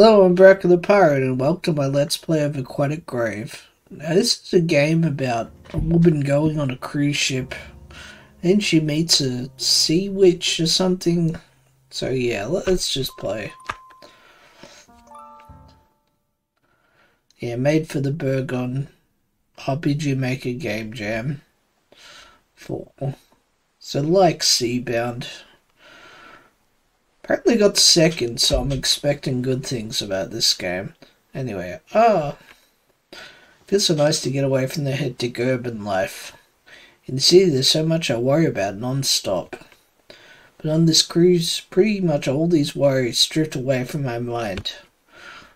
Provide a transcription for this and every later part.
Hello, I'm Barako the Pirate, and welcome to my Let's Play of Aquatic Grave. Now, this is a game about a woman going on a cruise ship, and she meets a sea witch or something. So yeah, let's just play. Yeah, made for the Burgon RPG Maker Game Jam 4. So like Seabound. Apparently got second, so I'm expecting good things about this game. Anyway, ah, oh, feels so nice to get away from the hectic urban life. In the city, there's so much I worry about non-stop. But on this cruise, pretty much all these worries stripped away from my mind.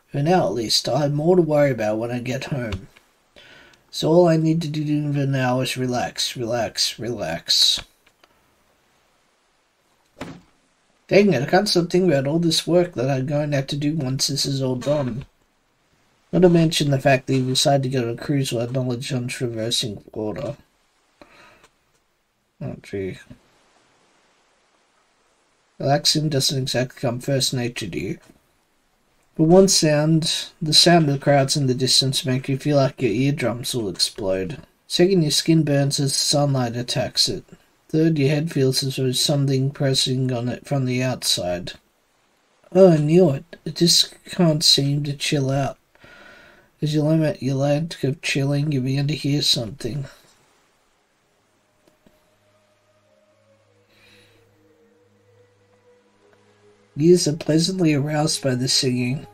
For now, at least, I'll have more to worry about when I get home. So all I need to do now is relax, relax, relax. Dang it, I can't stop thinking about all this work that I'm going to have to do once this is all done. Not to mention the fact that you decided to go on a cruise without knowledge on traversing water. Oh, gee. Relaxing doesn't exactly come first nature to you. But one sound, the sound of the crowds in the distance make you feel like your eardrums will explode. Second, your skin burns as sunlight attacks it. Third, your head feels as though something pressing on it from the outside. Oh, I knew it. It just can't seem to chill out. As you limit your lack of chilling, you begin to hear something. Ears are pleasantly aroused by the singing.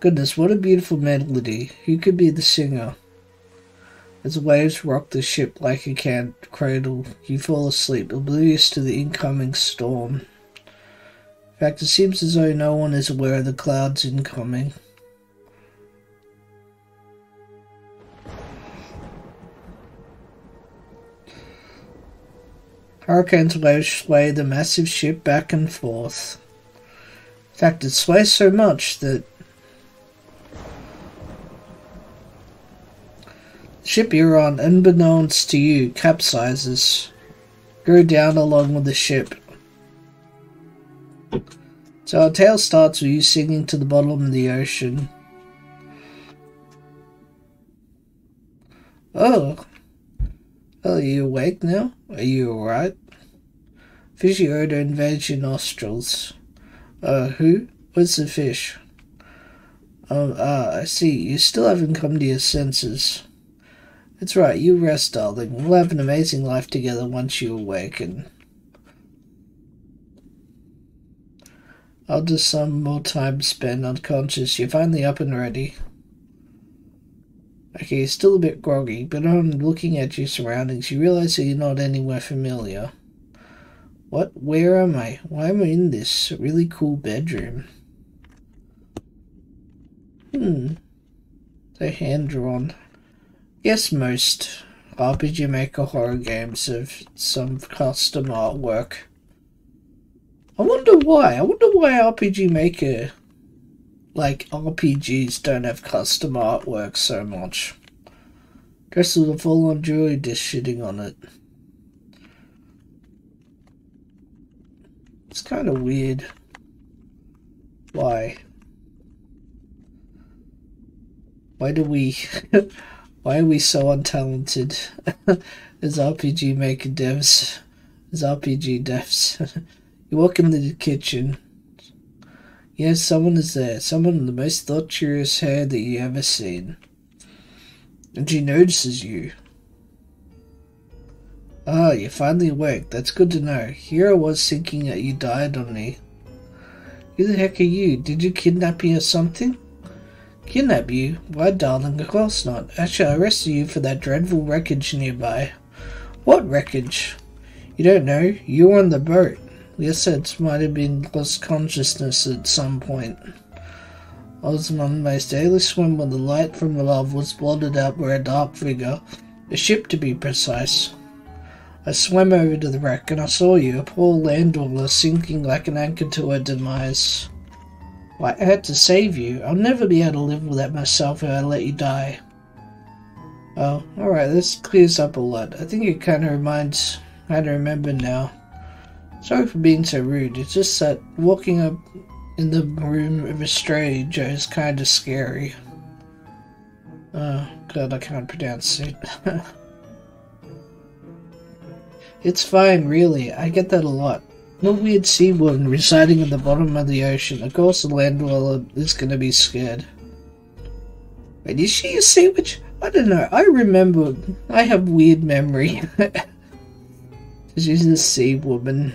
Goodness, what a beautiful melody. Who could be the singer? As waves rock the ship like a cradle, you fall asleep, oblivious to the incoming storm. In fact, it seems as though no one is aware of the clouds incoming. Hurricane's waves sway the massive ship back and forth. In fact, it sways so much that Ship you're on, unbeknownst to you, capsizes. Go down along with the ship. So our tale starts with you sinking to the bottom of the ocean. Oh. oh are you awake now? Are you alright? Fishy odor invades your nostrils. Uh, who? What's the fish? Oh, ah, I see. You still haven't come to your senses. That's right, you rest, darling. We'll have an amazing life together once you awaken. After some more time spent unconscious, you're finally up and ready. Okay, you're still a bit groggy, but on looking at your surroundings, you realize that you're not anywhere familiar. What? Where am I? Why am I in this really cool bedroom? Hmm. They're hand-drawn. Yes, most RPG Maker horror games have some custom artwork. I wonder why. I wonder why RPG Maker, like RPGs, don't have custom artwork so much. Dressed with a full-on jewelry disc shitting on it. It's kind of weird. Why? Why do we... Why are we so untalented as RPG Maker devs? As RPG devs. you walk into the kitchen. Yes, someone is there. Someone with the most thought-curious hair that you ever seen. And she notices you. Ah, you're finally awake. That's good to know. Here I was thinking that you died on me. Who the heck are you? Did you kidnap me or something? Kidnap you? Why, darling, of course not. Actually, I arrested you for that dreadful wreckage nearby. What wreckage? You don't know? You were on the boat. Yes, it might have been lost consciousness at some point. I was on my daily swim when the light from above was blotted out by a dark figure, a ship to be precise. I swam over to the wreck and I saw you, a poor landowner sinking like an anchor to her demise. I had to save you. I'll never be able to live without myself if I let you die. Oh, alright, this clears up a lot. I think it kind of reminds... I don't remember now. Sorry for being so rude. It's just that walking up in the room of a stranger is kind of scary. Oh, God, I can't pronounce it. it's fine, really. I get that a lot. No weird sea woman residing at the bottom of the ocean. Of course, the land dweller is going to be scared. Wait, is she a sea witch? I don't know. I remember. I have weird memory. She's a sea woman.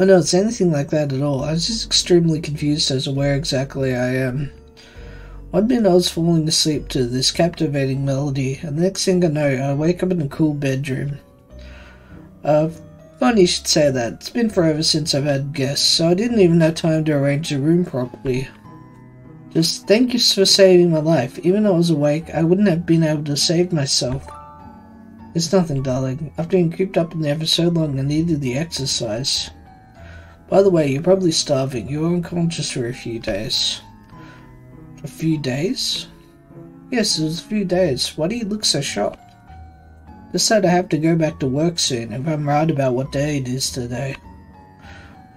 I know it's anything like that at all. I was just extremely confused as to where exactly I am. One minute I was falling asleep to this captivating melody, and the next thing I know, I wake up in a cool bedroom. Uh, funny you should say that. It's been forever since I've had guests, so I didn't even have time to arrange the room properly. Just thank you for saving my life. Even though I was awake, I wouldn't have been able to save myself. It's nothing, darling. I've been cooped up in there for so long I needed the exercise. By the way, you're probably starving. You were unconscious for a few days. A few days? Yes, it was a few days. Why do you look so shocked? Just said I have to go back to work soon, if I'm right about what day it is today.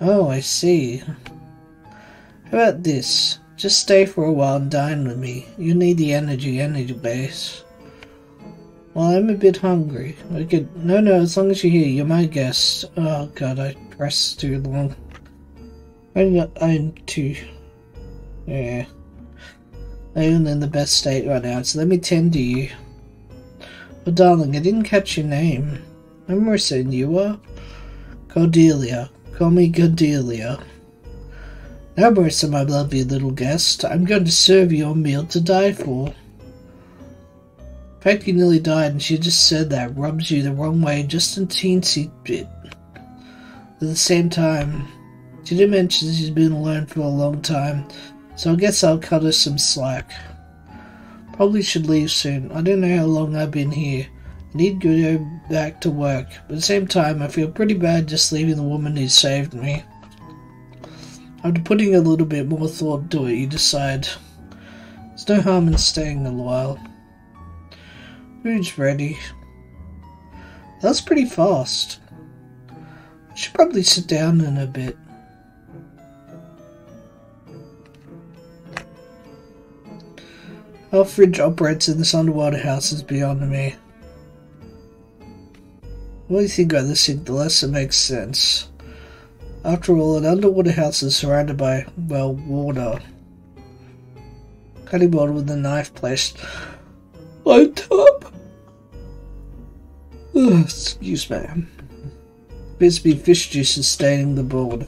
Oh, I see. How about this? Just stay for a while and dine with me. You need the energy energy base. Well, I'm a bit hungry. We could... No, no, as long as you're here, you're my guest. Oh, God, I pressed too long. I'm, I'm too... Yeah. I'm in the best state right now, so let me tend to you. But darling, I didn't catch your name. I'm Marissa, and you are? Cordelia. Call me Cordelia. Now, Marissa, my lovely little guest, I'm going to serve you a meal to die for. In fact, you nearly died, and she just said that rubs you the wrong way just a teensy bit. At the same time, she did mention she's been alone for a long time, so I guess I'll cut her some slack. Probably should leave soon. I don't know how long I've been here. I need to go back to work, but at the same time, I feel pretty bad just leaving the woman who saved me. After putting a little bit more thought to it, you decide there's no harm in staying a while. Food's ready. That's pretty fast. I should probably sit down in a bit. How fridge operates in this underwater house is beyond me. What do you think about this thing, the less it makes sense. After all, an underwater house is surrounded by, well, water. Cutting board with a knife placed on top. Ugh, excuse me. Appears to be fish juices staining the board.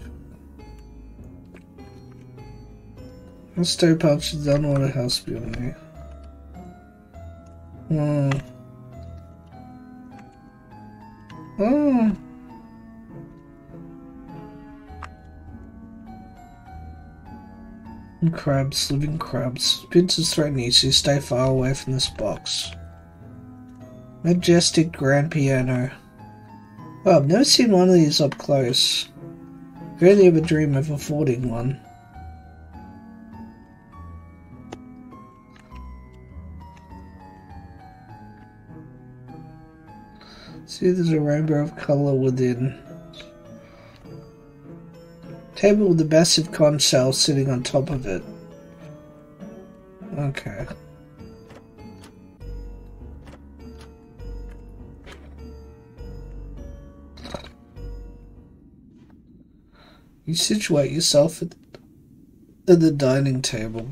A stove pouch is underwater house beyond me. Hmm. Hmm. Crabs, living crabs. Vince is threatening you, so stay far away from this box. Majestic grand piano. Well, I've never seen one of these up close. Only ever dream of affording one. See, there's a rainbow of color within. Table with a massive console sitting on top of it. Okay. You situate yourself at, at the dining table.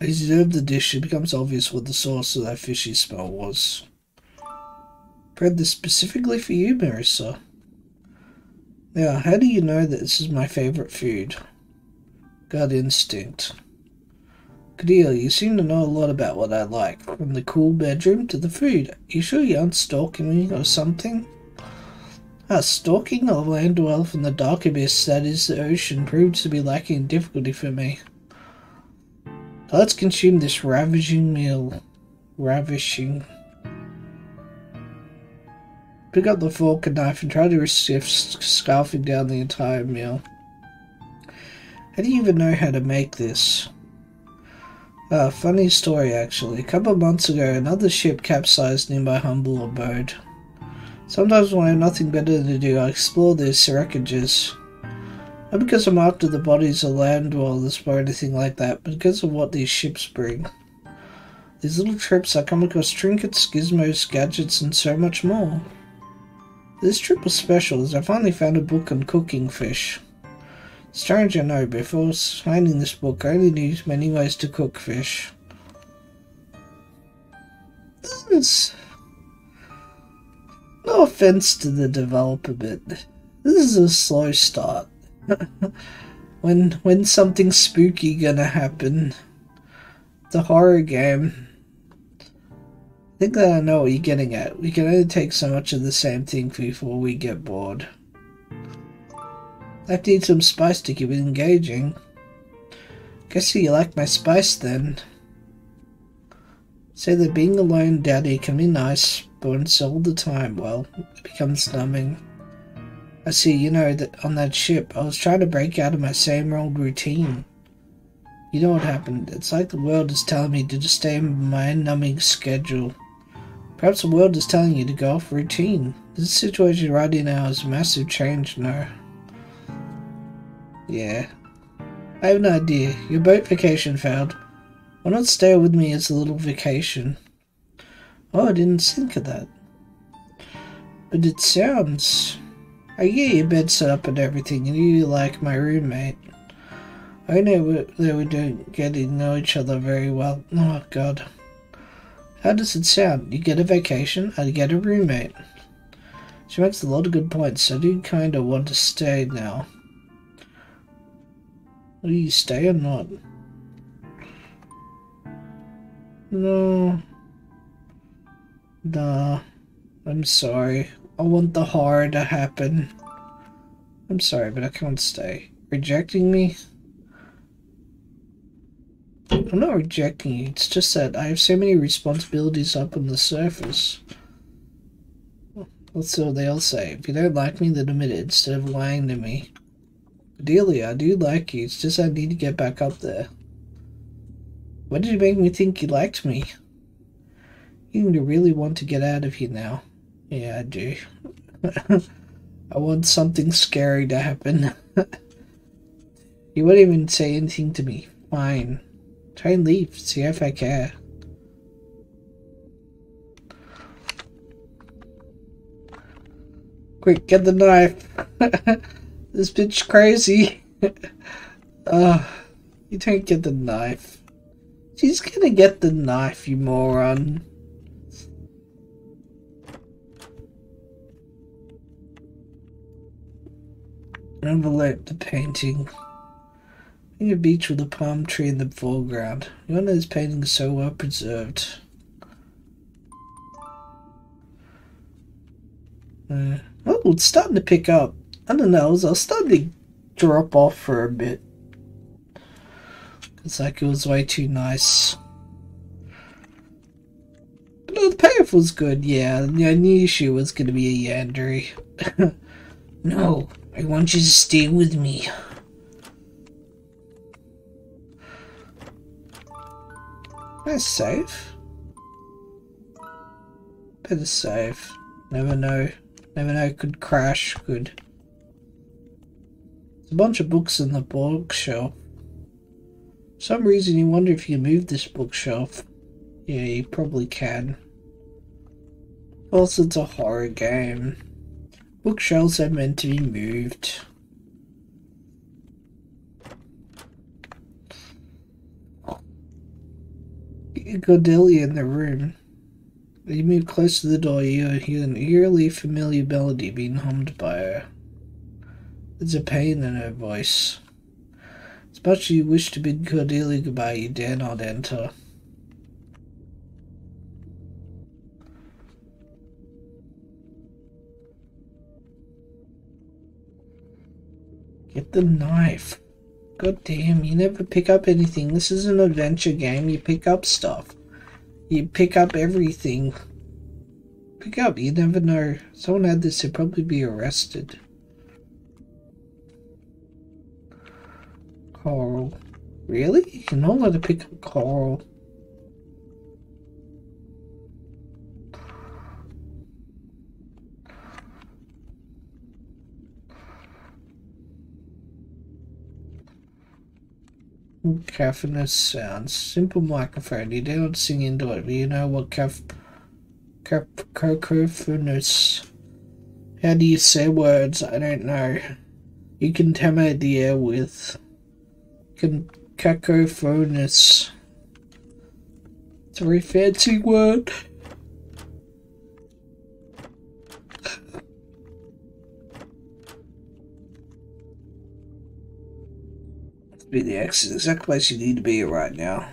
As you serve the dish, it becomes obvious what the source of that fishy smell was. Bred this specifically for you, Marissa. Now, how do you know that this is my favorite food? Gut instinct. Cordelia, you seem to know a lot about what I like, from the cool bedroom to the food. You sure you aren't stalking me or something? Ah, stalking a land dweller from the dark abyss that is the ocean proves to be lacking in difficulty for me. Let's consume this ravishing meal. Ravishing. Pick up the fork and knife and try to resist scarfing down the entire meal. How do you even know how to make this? Uh, funny story actually. A couple of months ago, another ship capsized near my humble abode. Sometimes when I have nothing better to do, I explore these wreckages. Not because I'm after the bodies of land dwellers or anything like that, but because of what these ships bring. These little trips I come across trinkets, gizmos, gadgets, and so much more. This trip was special as I finally found a book on cooking fish. Strange I know, before finding this book I only knew many ways to cook fish. This. No offense to the developer, but this is a slow start. when when something spooky gonna happen? The horror game. Think that I know what you're getting at. We can only take so much of the same thing before we get bored. I need some spice to keep it engaging. Guess you like my spice then. Say that being alone, Daddy, can be nice, but it's all the time, well, it becomes numbing. I see, you know, that on that ship, I was trying to break out of my same old routine. You know what happened? It's like the world is telling me to just stay in my numbing schedule. Perhaps the world is telling you to go off routine. This situation right now is a massive change now. Yeah. I have an idea. Your boat vacation failed. Why not stay with me as a little vacation? Oh, I didn't think of that. But it sounds... I get your bed set up and everything, and you like my roommate. I know that we don't get to know each other very well. Oh, God. How does it sound? You get a vacation, I get a roommate. She makes a lot of good points, so I do kind of want to stay now. Will you stay or not? No. Nah. I'm sorry. I want the horror to happen. I'm sorry, but I can't stay. Rejecting me? I'm not rejecting you, it's just that I have so many responsibilities up on the surface. That's what they'll say. If you don't like me, then admit it instead of lying to me. Delia, I do like you, it's just I need to get back up there. Why did you make me think you liked me? You really want to get out of here now. Yeah, I do. I want something scary to happen. you won't even say anything to me. Fine. Try and leave. See if I care. Quick, get the knife. this bitch crazy. uh, you don't get the knife. She's gonna get the knife, you moron. Envelope the painting. A beach with a palm tree in the foreground. No wonder this painting is so well preserved. Uh, oh, it's starting to pick up. I don't know, I was starting to drop off for a bit. It's like it was way too nice. But no, the payoff was good, yeah. I knew she was going to be a Yandere. no, I want you to stay with me. That's safe. Better safe. Never know. Never know. Could crash. Could. There's a bunch of books in the bookshelf. For some reason you wonder if you move this bookshelf. Yeah, you probably can. Also, it's a horror game. Bookshelves are meant to be moved. Cordelia in the room. You move close to the door, you hear an eerily familiar melody being hummed by her. There's a pain in her voice. As much as you wish to bid Cordelia goodbye, you dare not enter. Get the knife. God damn, you never pick up anything. This is an adventure game. You pick up stuff. You pick up everything. Pick up, you never know. Someone had this, they'd probably be arrested. Coral. Really? You can know how to pick up coral. Caffeine sounds. Simple microphone. You don't sing into it, but you know what. Cacophonous... How do you say words? I don't know. You can contaminate the air with... Cacophonous... It's a very fancy word. Be the exact place you need to be right now.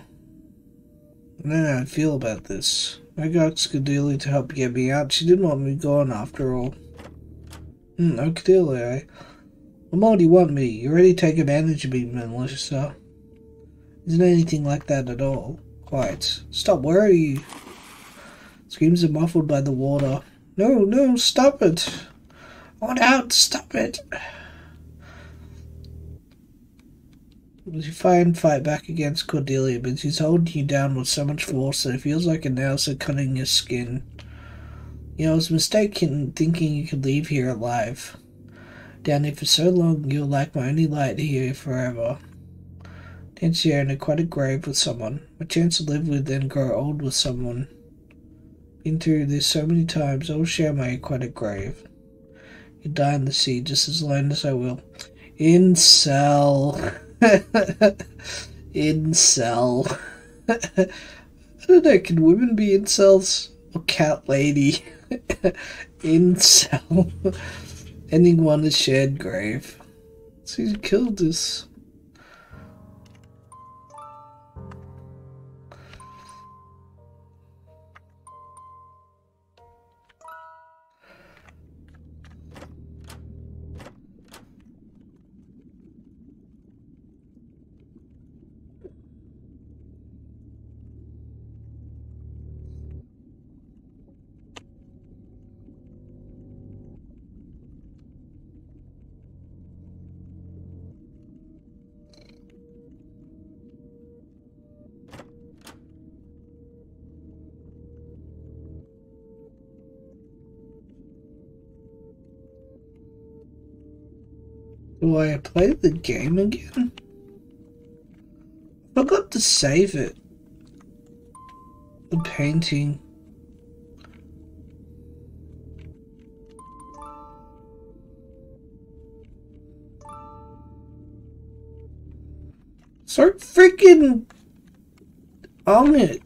I know how I feel about this. I got Scadelia to help get me out. She didn't want me gone after all. Hmm, Ocadelia, I'm already want me. You already take advantage of me, Melissa. Isn't anything like that at all. Quite. Stop, where are you? Screams are muffled by the water. No, no, stop it. I want out, stop it. You fight and fight back against Cordelia, but she's holding you down with so much force that it feels like a nails are cutting your skin. You know, I was mistaken thinking you could leave here alive. Down here for so long, you're like my only light here forever. Dance here in a aquatic grave with someone. A chance to live with and grow old with someone. Been through this so many times, I'll share my aquatic grave. You die in the sea just as alone as I will. Incel. incel. I don't know, can women be incels? Or cat lady? incel. Ending one is shared grave. So he killed this. Do I play the game again? I forgot to save it. The painting. Start freaking on it.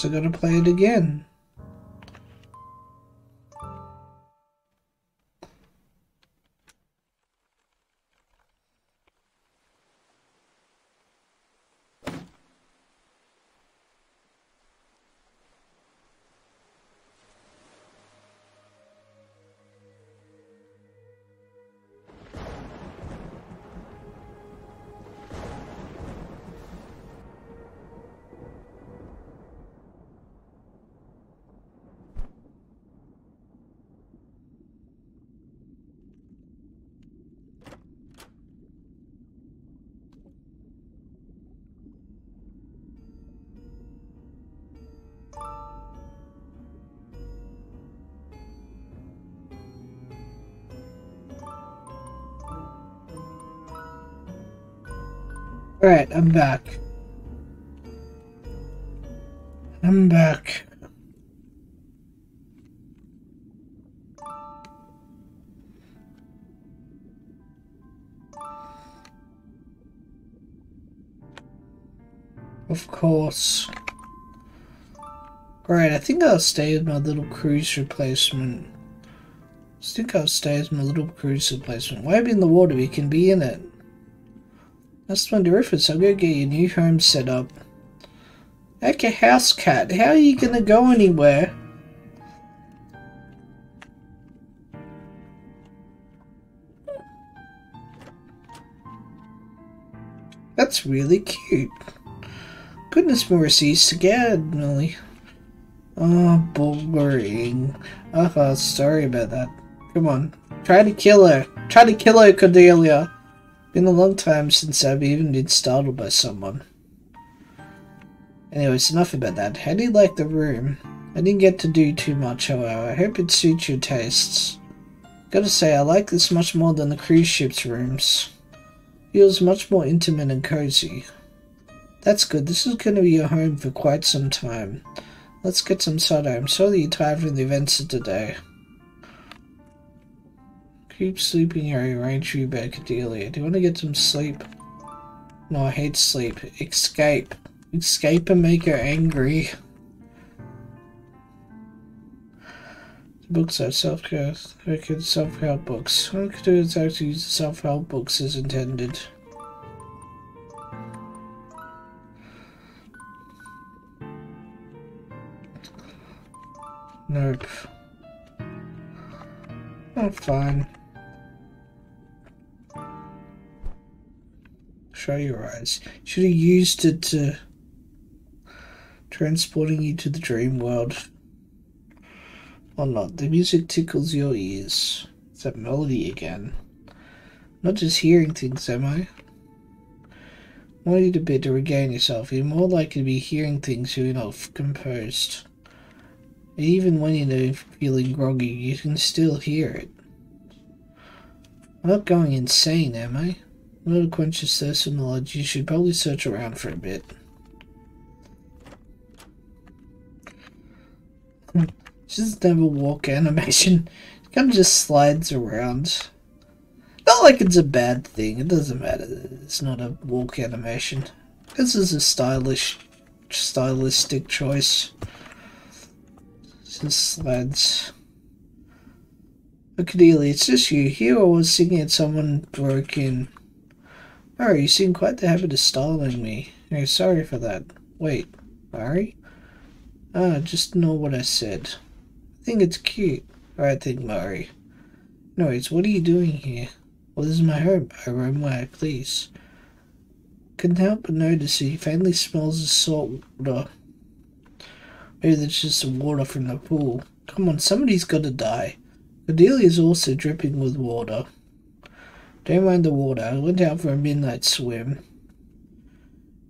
Guess I'm gonna play it again. Alright, I'm back. I'm back. Of course. Alright, I think I'll stay with my little cruise replacement. I think I'll stay as my little cruise replacement. Why be in the water? We can be in it. That's wonderful. So I'll go get your new home set up. Okay, house cat, how are you gonna go anywhere? That's really cute. Goodness, Morrissey, scared, Millie. Oh, boring. Oh, sorry about that. Come on. Try to kill her. Try to kill her, Cordelia. Been a long time since I've even been startled by someone. Anyways, enough about that. How do you like the room? I didn't get to do too much, however. I hope it suits your tastes. Gotta say, I like this much more than the cruise ship's rooms. Feels much more intimate and cozy. That's good. This is going to be your home for quite some time. Let's get some soda. I'm sorry you're tired from the events of today. Keep sleeping. Arrange for you bed, Cordelia. Do you want to get some sleep? No, I hate sleep. Escape. Escape and make her angry. books are self-care, wicked self-help books. I could do is actually use the self-help books as intended. Nope. Oh, fine. Show your eyes. Should have used it to transporting you to the dream world or not. The music tickles your ears. It's that melody again. Not just hearing things, am I? Want you to bit to regain yourself. You're more likely to be hearing things you're not composed. Even when you're feeling groggy, you can still hear it. I'm not going insane, am I? A conscious thirst for knowledge. You should probably search around for a bit. Just never walk animation. It kind of just slides around. Not like it's a bad thing. It doesn't matter. It's not a walk animation. This is a stylish, stylistic choice. Just slides. Look Ely, it's just you. Here I was singing and someone broke in. Oh, you seem quite the habit of stalling me. Oh, sorry for that. Wait, Mari? Ah, just know what I said. I think it's cute. I think Mari. Anyways, what are you doing here? Well, this is my home. I roam where I please. Couldn't help but notice he faintly smells of salt water. Maybe that's just the water from the pool. Come on, somebody's got to die. Cordelia is also dripping with water. Don't mind the water. I went out for a midnight swim.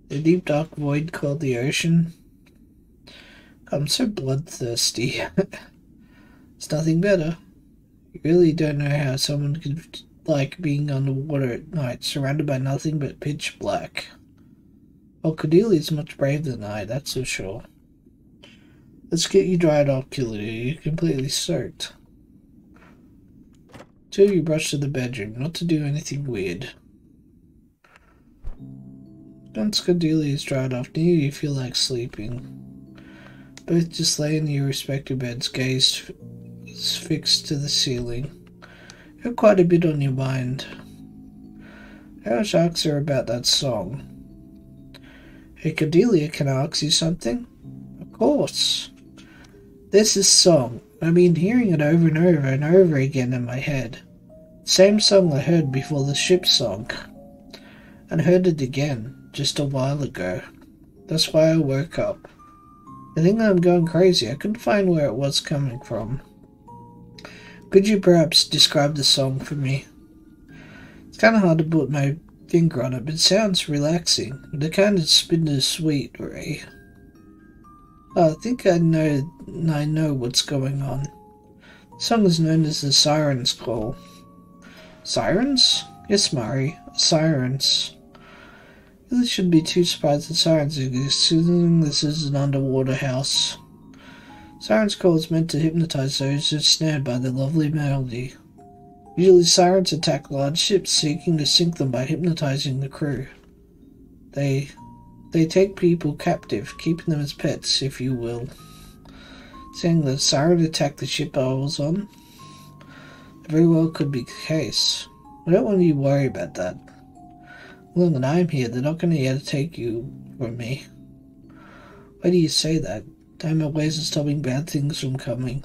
The deep dark void called the ocean. I'm so bloodthirsty. It's nothing better. You really don't know how someone could like being underwater at night, surrounded by nothing but pitch black. Well, Cordelia is much braver than I, that's for sure. Let's get you dried off, Cordelia. You're completely soaked. Till you brush to the bedroom, not to do anything weird. Once Cordelia is dried off, neither you feel like sleeping. Both just lay in your respective beds, gazed fixed to the ceiling. You're quite a bit on your mind. Was ask her about that song. Hey Cordelia, can I ask you something? Of course. There's this song. I've been hearing it over and over and over again in my head. Same song I heard before the ship sunk. And heard it again just a while ago. That's why I woke up. I think I'm going crazy. I couldn't find where it was coming from. Could you perhaps describe the song for me? It's kind of hard to put my finger on it, but it sounds relaxing. The kind of bittersweet, Ray. Oh, Uh, I think I know I know what's going on. The song is known as the Siren's Call. Sirens? Yes, Mari. Sirens. You shouldn't be too surprised that sirens exist, considering this is an underwater house. Sirens' call is meant to hypnotize those ensnared by the lovely melody. Usually sirens attack large ships, seeking to sink them by hypnotizing the crew. They they take people captive, keeping them as pets, if you will. Saying the siren attacked the ship I was on? Very well could be the case. I don't want you to worry about that. Long as I'm here, they're not going to able to take you from me. Why do you say that? Time my ways of stopping bad things from coming.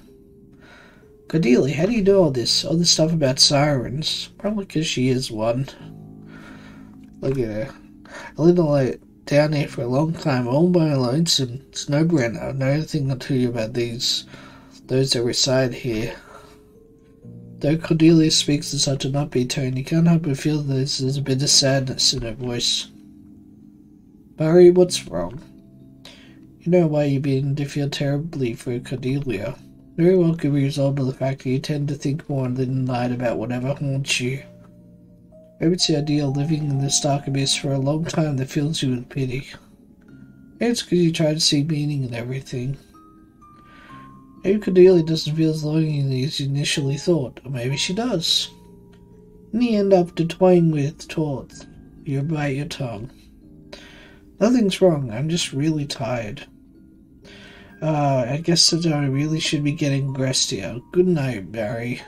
Cordelia, how do you know all this? All this stuff about sirens? Probably because she is one. Look at her. A little like down here for a long time, all by lonesome. It's no brainer. I know anything or two about these, those that reside here. Though Cordelia speaks in such an upbeat tone, you can't help but feel there's, there's a bit of sadness in her voice. Barry, what's wrong? You know why you're beginning to feel terribly for Cordelia. Very well could be result of the fact that you tend to think more than light about whatever haunts you. Maybe it's the idea of living in this dark abyss for a long time that fills you with pity. Maybe it's because you try to see meaning in everything. Maybe Cordelia doesn't feel as lonely as you initially thought, or maybe she does. And you end up toying with thoughts. You bite your tongue. Nothing's wrong, I'm just really tired. Uh, I guess that I really should be getting rest here. Good night, Barry.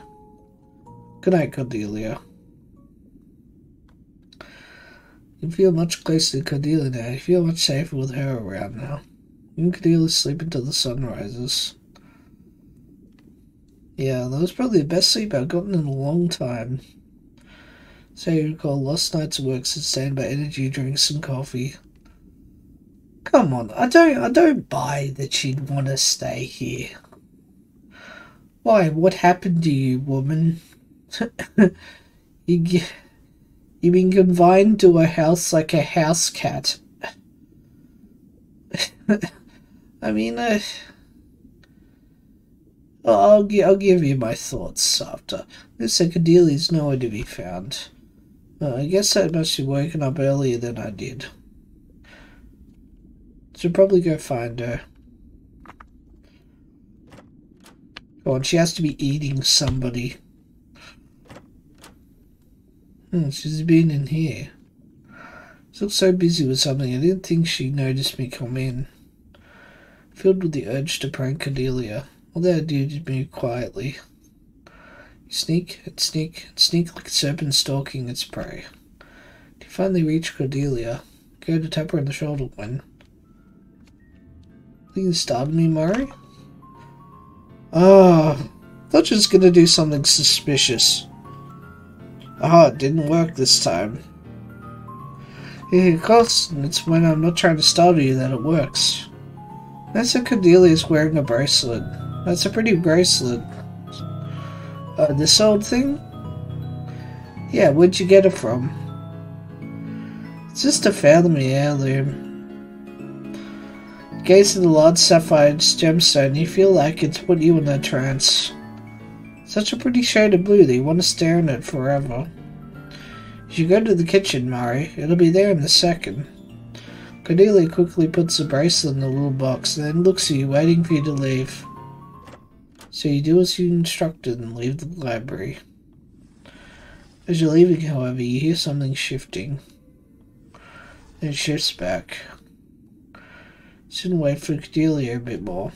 Good night, Cordelia. You feel much closer to Cordelia now. You feel much safer with her around now. You and Cordelia sleep until the sun rises. Yeah, that was probably the best sleep I've gotten in a long time. So you recall lost nights work sustained by energy, drinks and coffee. Come on, I don't I don't buy that she'd want to stay here. Why, what happened to you, woman? you You've been confined to a house like a house cat. I mean, uh, I'll, I'll give you my thoughts after. This is nowhere to be found. Uh, I guess I must have woken up earlier than I did. Should probably go find her. Come on, she has to be eating somebody. Hmm, she's been in here. She so busy with something, I didn't think she noticed me come in. Filled with the urge to prank Cordelia, although I did move quietly. You sneak and sneak and sneak like a serpent stalking its prey. You finally reach Cordelia. Go to tap her on the shoulder when. Think you startled me, Murray? Oh, thought she was gonna do something suspicious. Oh, it didn't work this time. Of course, it's when I'm not trying to startle you that it works. That's a Cordelia's wearing a bracelet. That's a pretty bracelet. Uh, this old thing? Yeah, where'd you get it from? It's just a family heirloom. Gaze at the large sapphire gemstone, you feel like it's put you in a trance. Such a pretty shade of blue that you want to stare at it forever. You go to the kitchen, Mari. It'll be there in a second. Cordelia quickly puts the bracelet in the little box, then looks at you, waiting for you to leave. So you do as you instructed and leave the library. As you're leaving, however, you hear something shifting. Then it shifts back. Sit and wait for Cordelia a bit more.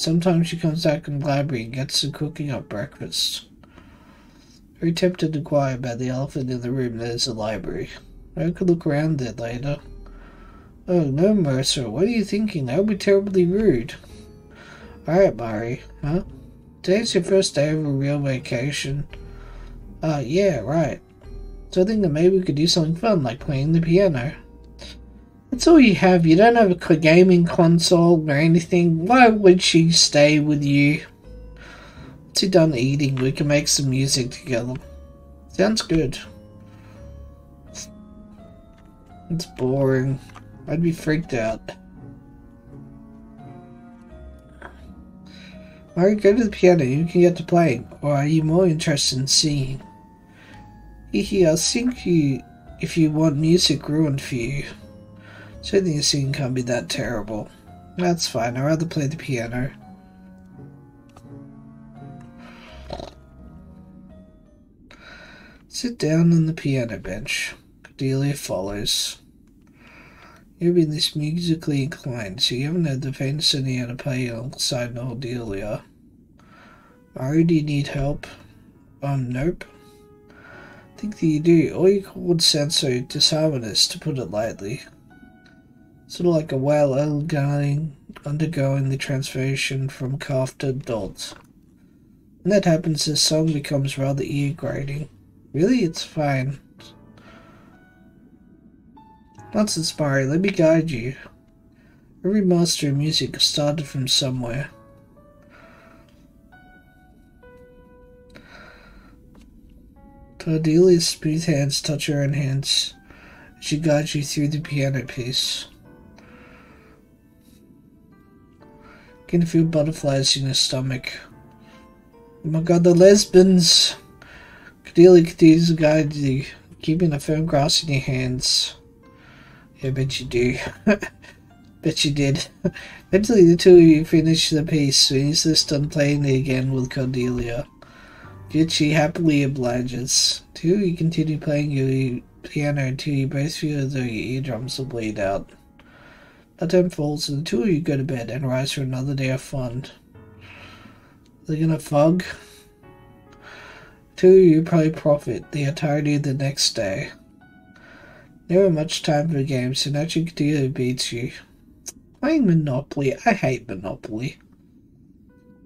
Sometimes she comes back in the library and gets to cooking up breakfast. Very tempted to inquire about the elephant in the room that is the library. I could look around it later. Oh, no, Mercer, what are you thinking? That would be terribly rude. Alright, Mari, huh? Today's your first day of a real vacation. Uh, yeah, right. So I think that maybe we could do something fun, like playing the piano. That's all you have. You don't have a gaming console or anything. Why would she stay with you? Once you're done eating, we can make some music together. Sounds good. It's boring. I'd be freaked out. Mari, go to the piano. You can get to playing. Or are you more interested in singing? Hehe, I'll sing you if you want music ruined for you. Certainly your singing can't be that terrible. That's fine, I'd rather play the piano. Sit down on the piano bench. Cordelia follows. You've been this musically inclined, so you haven't had the faintest idea how to play alongside Cordelia. Mari, do you need help? Um, nope. I think that you do. All your chords sound so disharmonious, to put it lightly. Sort of like a whale undergoing, undergoing the transformation from calf to adult. When that happens, the song becomes rather ear grating. Really? It's fine. Nonsense, Mari. Let me guide you. Every master of music started from somewhere. Cordelia's smooth hands touch her own hands. as She guides you through the piano piece. Can feel butterflies in your stomach. Oh my god, the lesbians! Continues to guide you, keeping a firm grasp in your hands. Yeah, bet you do. bet you did. Eventually, the two of you finish the piece when you're done playing it again with Cordelia. Yet she happily obliges. Two you continue playing your piano until you both feel as though your eardrums will bleed out. Time falls and the two of you go to bed and rise for another day of fun. They're gonna fog. Two of you probably profit the entirety of the next day. Never much time for games, so naturally Katia beats you. Playing Monopoly, I hate Monopoly.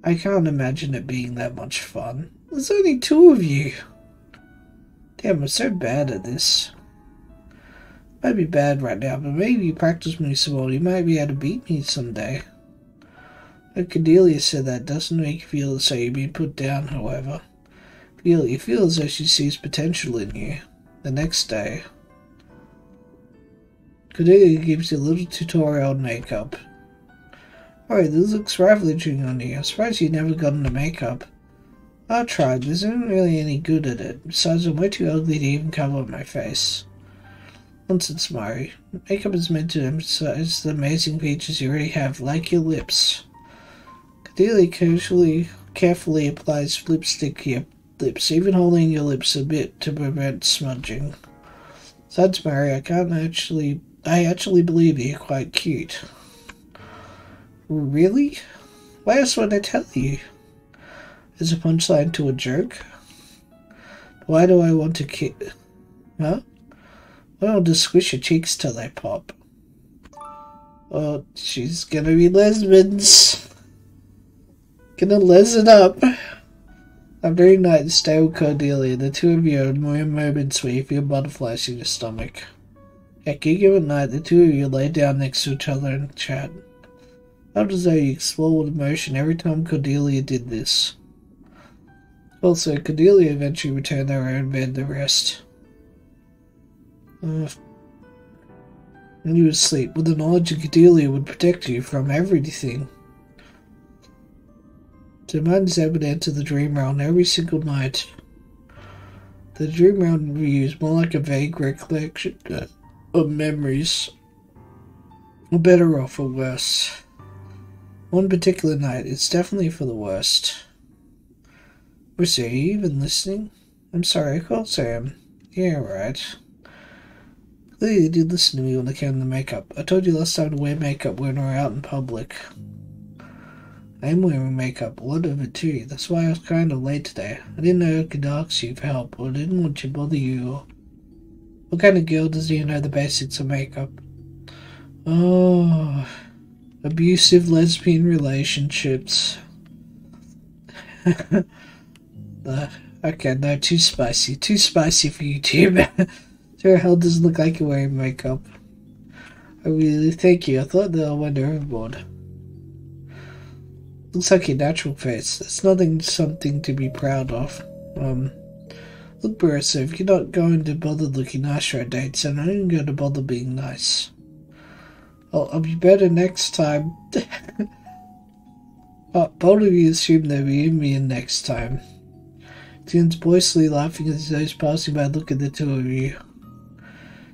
I can't imagine it being that much fun. There's only two of you. Damn, I'm so bad at this. Might be bad right now, but maybe you practice me some more. You might be able to beat me someday. But Cordelia said that doesn't make you feel as though you've been put down, however. Feel you feel as though she sees potential in you. The next day, Cordelia gives you a little tutorial on makeup. Alright, this looks ravaging on you. I'm surprised you never got into makeup. I tried, there isn't really any good at it. Besides, I'm way too ugly to even cover my face. Nonsense, Mari. Makeup is meant to emphasize the amazing features you already have, like your lips. Cordelia casually, carefully applies lipstick to your lips, even holding your lips a bit to prevent smudging. Besides, Mari, I can't actually... I actually believe you're quite cute. Really? Why else would I tell you? Is a punchline to a joke? Why do I want to kick... Huh? Don't just squish your cheeks till they pop? Oh, she's gonna be lesbians. Gonna les it up. After a night stay with Cordelia, the two of you have more moments where you feel butterflies in your stomach. At given night, the two of you lay down next to each other and chat. How does you explore with emotion every time Cordelia did this? Also, Cordelia eventually returned to her own bed to rest. And you would sleep with the knowledge that Cordelia would protect you from everything. The mind is able to enter the dream realm every single night. The dream realm view is more like a vague recollection uh, of memories, Or better or for worse. One particular night, it's definitely for the worst. Was are you even listening? I'm sorry, of course I am. Yeah, right. Clearly you did listen to me when it came to makeup. I told you last time to wear makeup when we're out in public. I am wearing makeup, a lot of it too. That's why I was kind of late today. I didn't know I could ask you for help, or didn't want to bother you. What kind of girl does you know the basics of makeup? Oh, abusive lesbian relationships. Uh, okay, no, too spicy. Too spicy for YouTube. Your hell doesn't look like you're wearing makeup. I really thank you. I thought that I went overboard. Looks like your natural face. That's nothing something to be proud of. Um look if you're not going to bother looking nice for dates, then I'm not even going to bother being nice. I'll, I'll be better next time. oh, both of you assume they'll be in me next time. Tim's boyishly laughing as those passing by look at the two of you.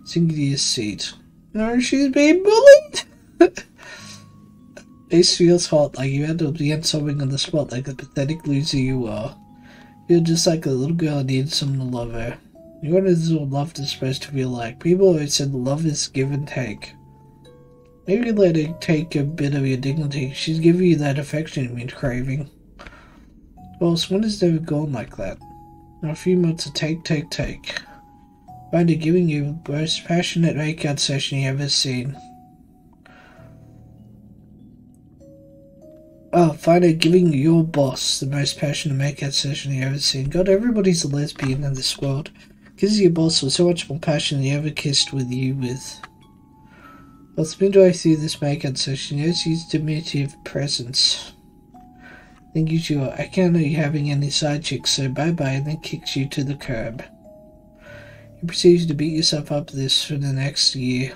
Sinking to his seat. Oh, she's being bullied! Ace feels hot, like you had to begin sobbing on the spot like the pathetic loser you are. You're just like a little girl needs someone to love her. You what is what love is supposed to feel like. People always said love is give and take. Maybe let her take a bit of your dignity. She's giving you that affection you've been craving. Well, when has never gone like that? Now a few months of take, take, take. Finally giving you the most passionate makeout session you ever seen. Oh, finally giving your boss the most passionate makeout session you ever seen. God, everybody's a lesbian in this world. Because your boss was so much more passionate than he ever kissed with you with. What's midway through this makeup session, knows his diminutive presence. Then you I can't know you having any side chicks, so bye bye, and then kicks you to the curb. You proceeds to beat yourself up this for the next year.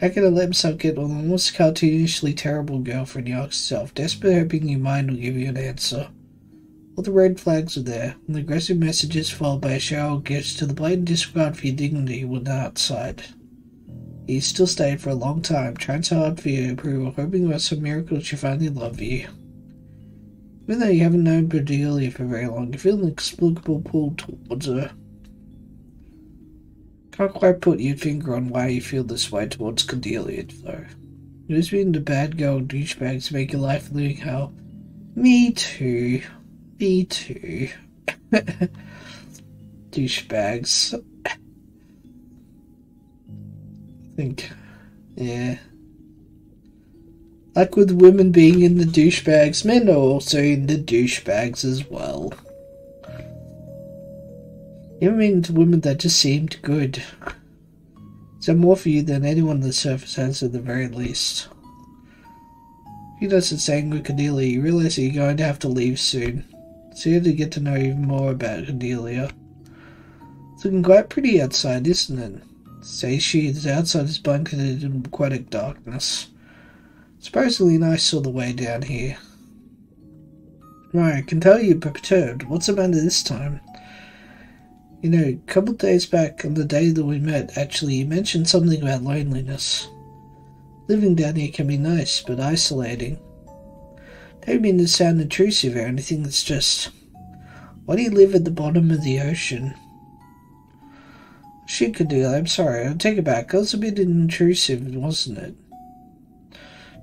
I could have let himself get an almost cartoonishly terrible girlfriend, he asks himself, desperate hoping your mind will give you an answer. All the red flags are there, and the aggressive messages followed by a shower of gifts to the blatant disregard for your dignity were not outside. He still stayed for a long time, trying so hard for your approval, hoping by some miracle she finally love you. Even though you haven't known Bedelia for very long, you feel an inexplicable pull towards her. Can't quite put your finger on why you feel this way towards Cordelia, though. Just being the bad girl douchebags make your life living hell. Me too. Me too. douchebags. I think, yeah. Like with women being in the douchebags, men are also in the douchebags as well. You mean to women that just seemed good. So more for you than anyone on the surface has at the very least. He doesn't sang with Cordelia, you realize that you're going to have to leave soon. So you have to get to know even more about Cordelia. It's looking quite pretty outside, isn't it? Says she, the outside is blanketed in aquatic darkness. Surprisingly nice all the way down here. Right, I can tell you're perturbed. What's the matter this time? You know, a couple days back, on the day that we met, actually, you mentioned something about loneliness. Living down here can be nice, but isolating. Don't mean to sound intrusive or anything, it's just... Why do you live at the bottom of the ocean? She could do that, I'm sorry, I'll take it back. It was a bit intrusive, wasn't it?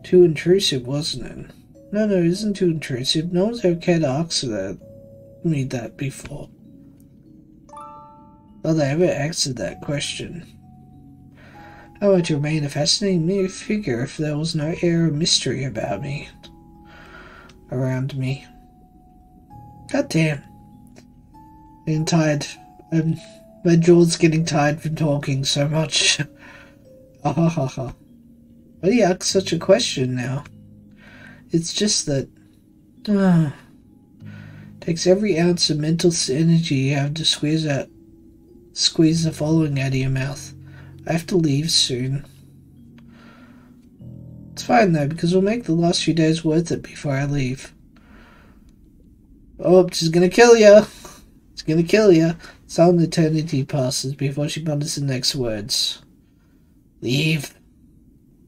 Too intrusive, wasn't it? No, no, it isn't too intrusive. No one's ever cared to ask that, me that before. Well, they ever answered that question. I to remain a fascinating mere figure if there was no air of mystery about me. Around me. God damn. I'm tired. Um, my jaw's getting tired from talking so much. Ha ha ha. Why do you ask such a question now? It's just that... Uh, takes every ounce of mental energy you have to squeeze out squeeze the following out of your mouth. I have to leave soon. It's fine though, because we'll make the last few days worth it before I leave. Oh, she's gonna kill you! She's gonna kill you! Some eternity passes before she mutters the next words. Leave.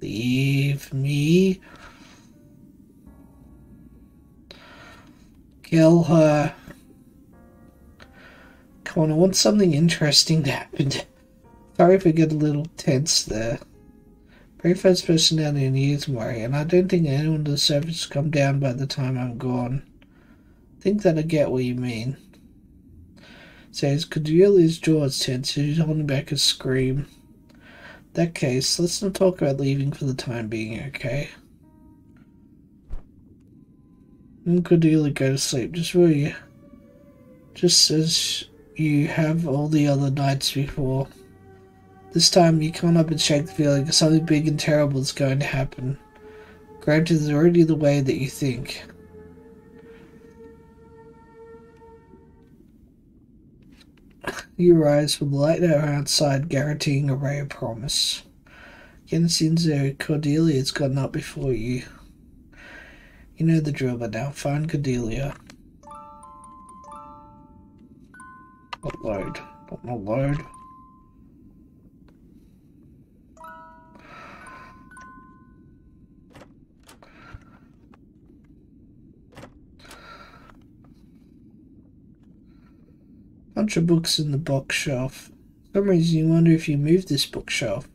Leave me. Kill her. Come on, I want something interesting to happen. Sorry if I get a little tense there. Very first person down in years, Mari, and I don't think anyone on the surface will come down by the time I'm gone. Think that I get what you mean. Says, Cordelia's his jaws tense, she's holding back a scream that case, let's not talk about leaving for the time being, okay? And Cordelia go to sleep, just for you. Just as you have all the other nights before. This time you can't up and shake the feeling that something big and terrible is going to happen. Granted, it's already the way that you think. You rise with the light outside, guaranteeing a ray of promise. Gencinzo Cordelia has gotten up before you. You know the drill by now. Find Cordelia. Upload. Don't load. Bunch of books in the bookshelf. For some reason you wonder if you move this bookshelf.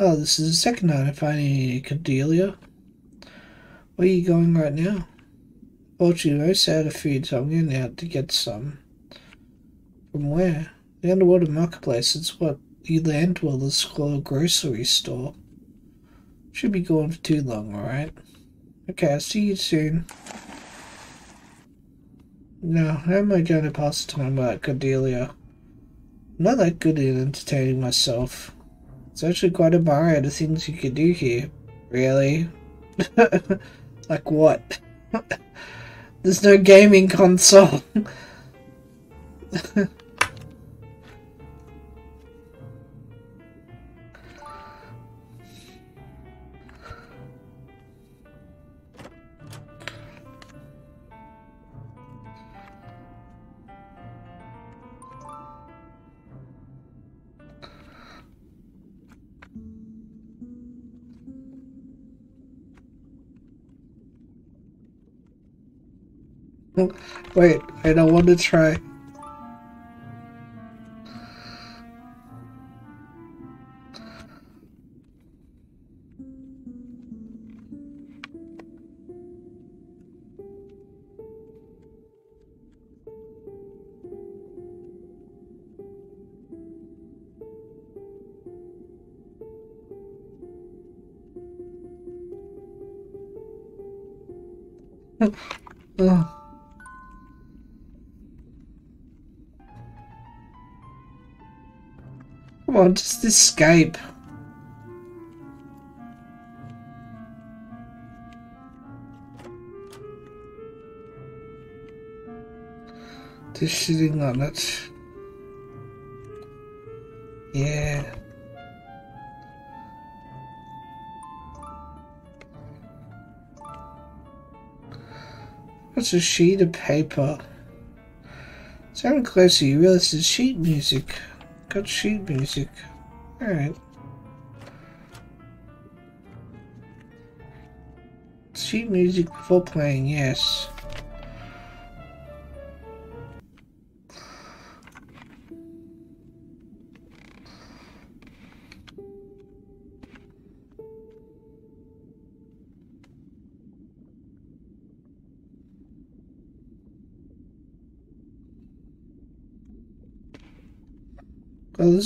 Oh, this is the second night I'm finding Cordelia. Where are you going right now? Fortunately, most out of food, so I'm getting out to get some. From where? The underwater marketplace. It's what the land dwellers call a grocery store. Should be going for too long, alright? Okay, I'll see you soon. No, how am I going to pass the time without Cordelia? I'm not that good at entertaining myself. It's actually quite admiring the things you can do here. Really? like what? There's no gaming console. Wait, I don't want to try. On, just escape. Just sitting on it. Yeah. What's a sheet of paper? Sound closer, you realize it's sheet music. Got sheet music. Alright. Sheet music before playing, yes.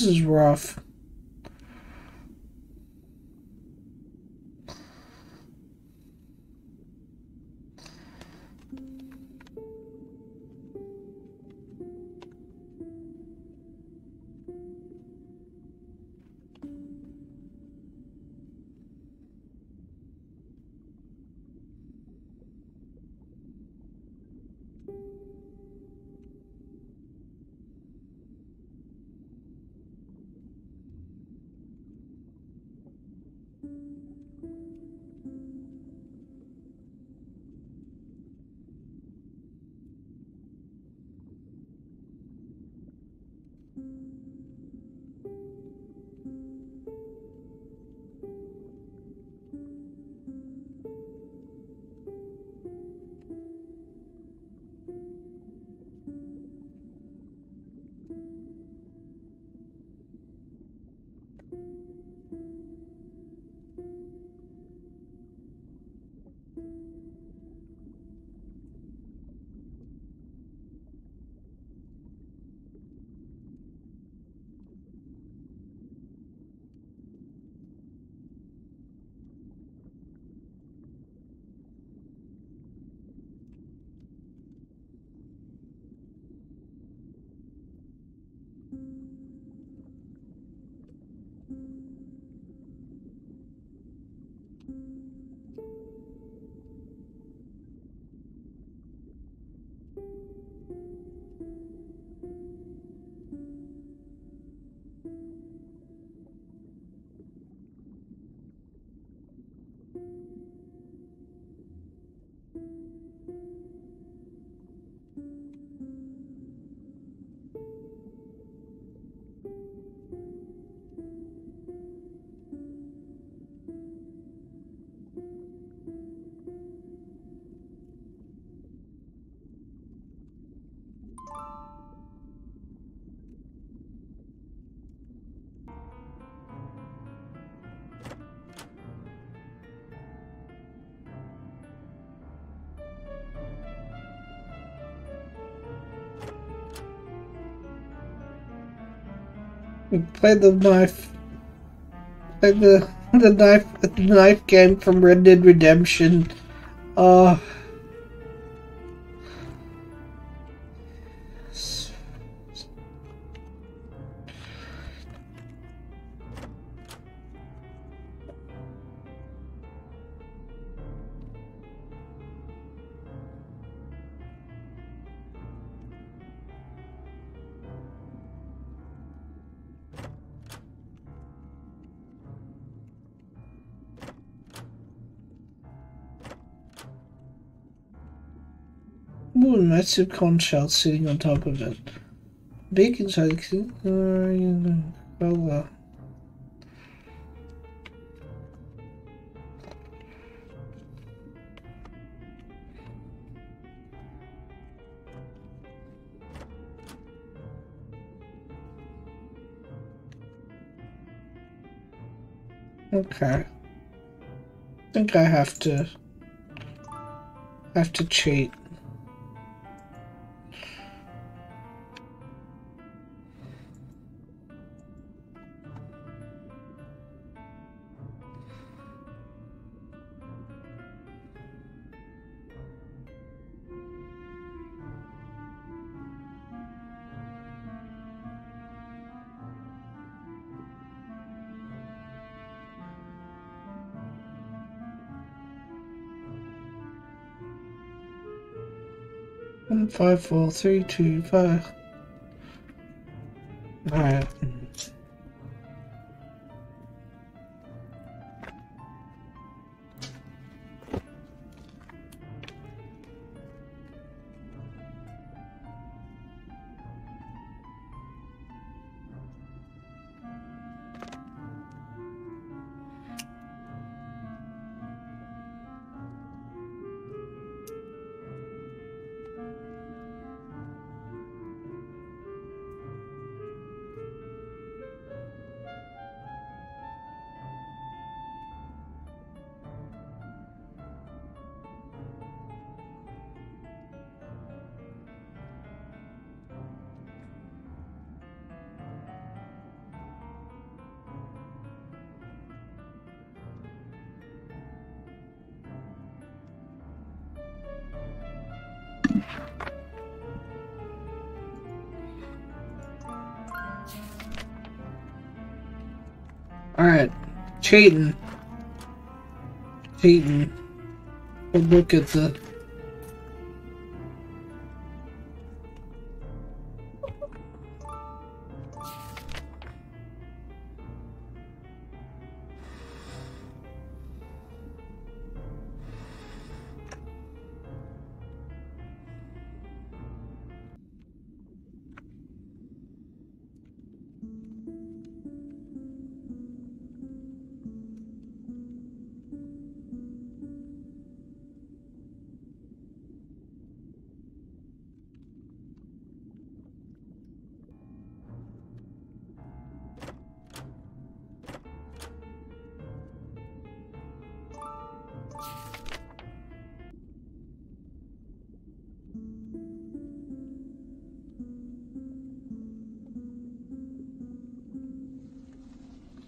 Is rough. Play the knife. Play the the knife the knife game from Red Dead Redemption. Uh massive conch shell sitting on top of it. Big inside the well, uh, Okay. I think I have to have to cheat. Five, four, three, two, five. Alright. Cheating. Cheating. Look at the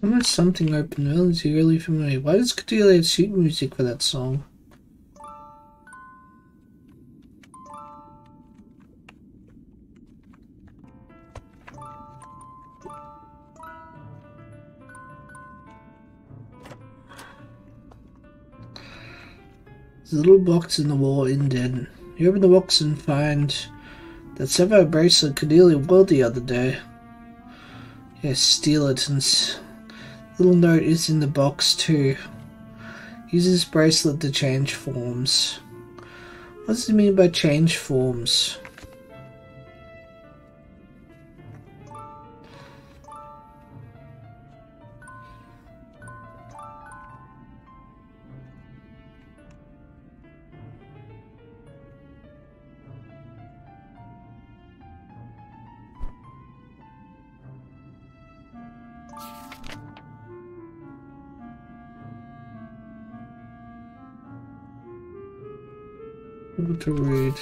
How something open is really familiar? Why does Cordelia have sheet music for that song? There's a little box in the wall indent. You open the box and find that Sapphire bracelet Cordelia wore the other day. Yes, steal it and Little note is in the box too. Use this bracelet to change forms. What does it mean by change forms? To read.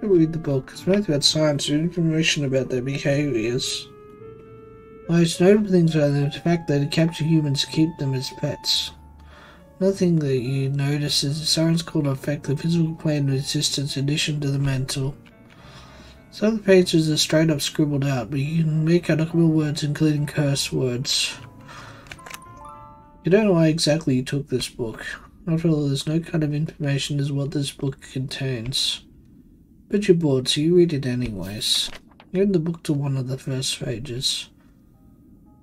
To read the book. It's meant about science and information about their behaviors. Most notable things are the fact that it capture humans keep them as pets. Another thing that you notice is the sirens called affect the physical plane of existence in addition to the mental. Some of the pages are straight up scribbled out, but you can make out a couple of words including curse words. You don't know why exactly you took this book. After all, there's no kind of information as what this book contains. But you're bored, so you read it anyways. You the book to one of the first pages.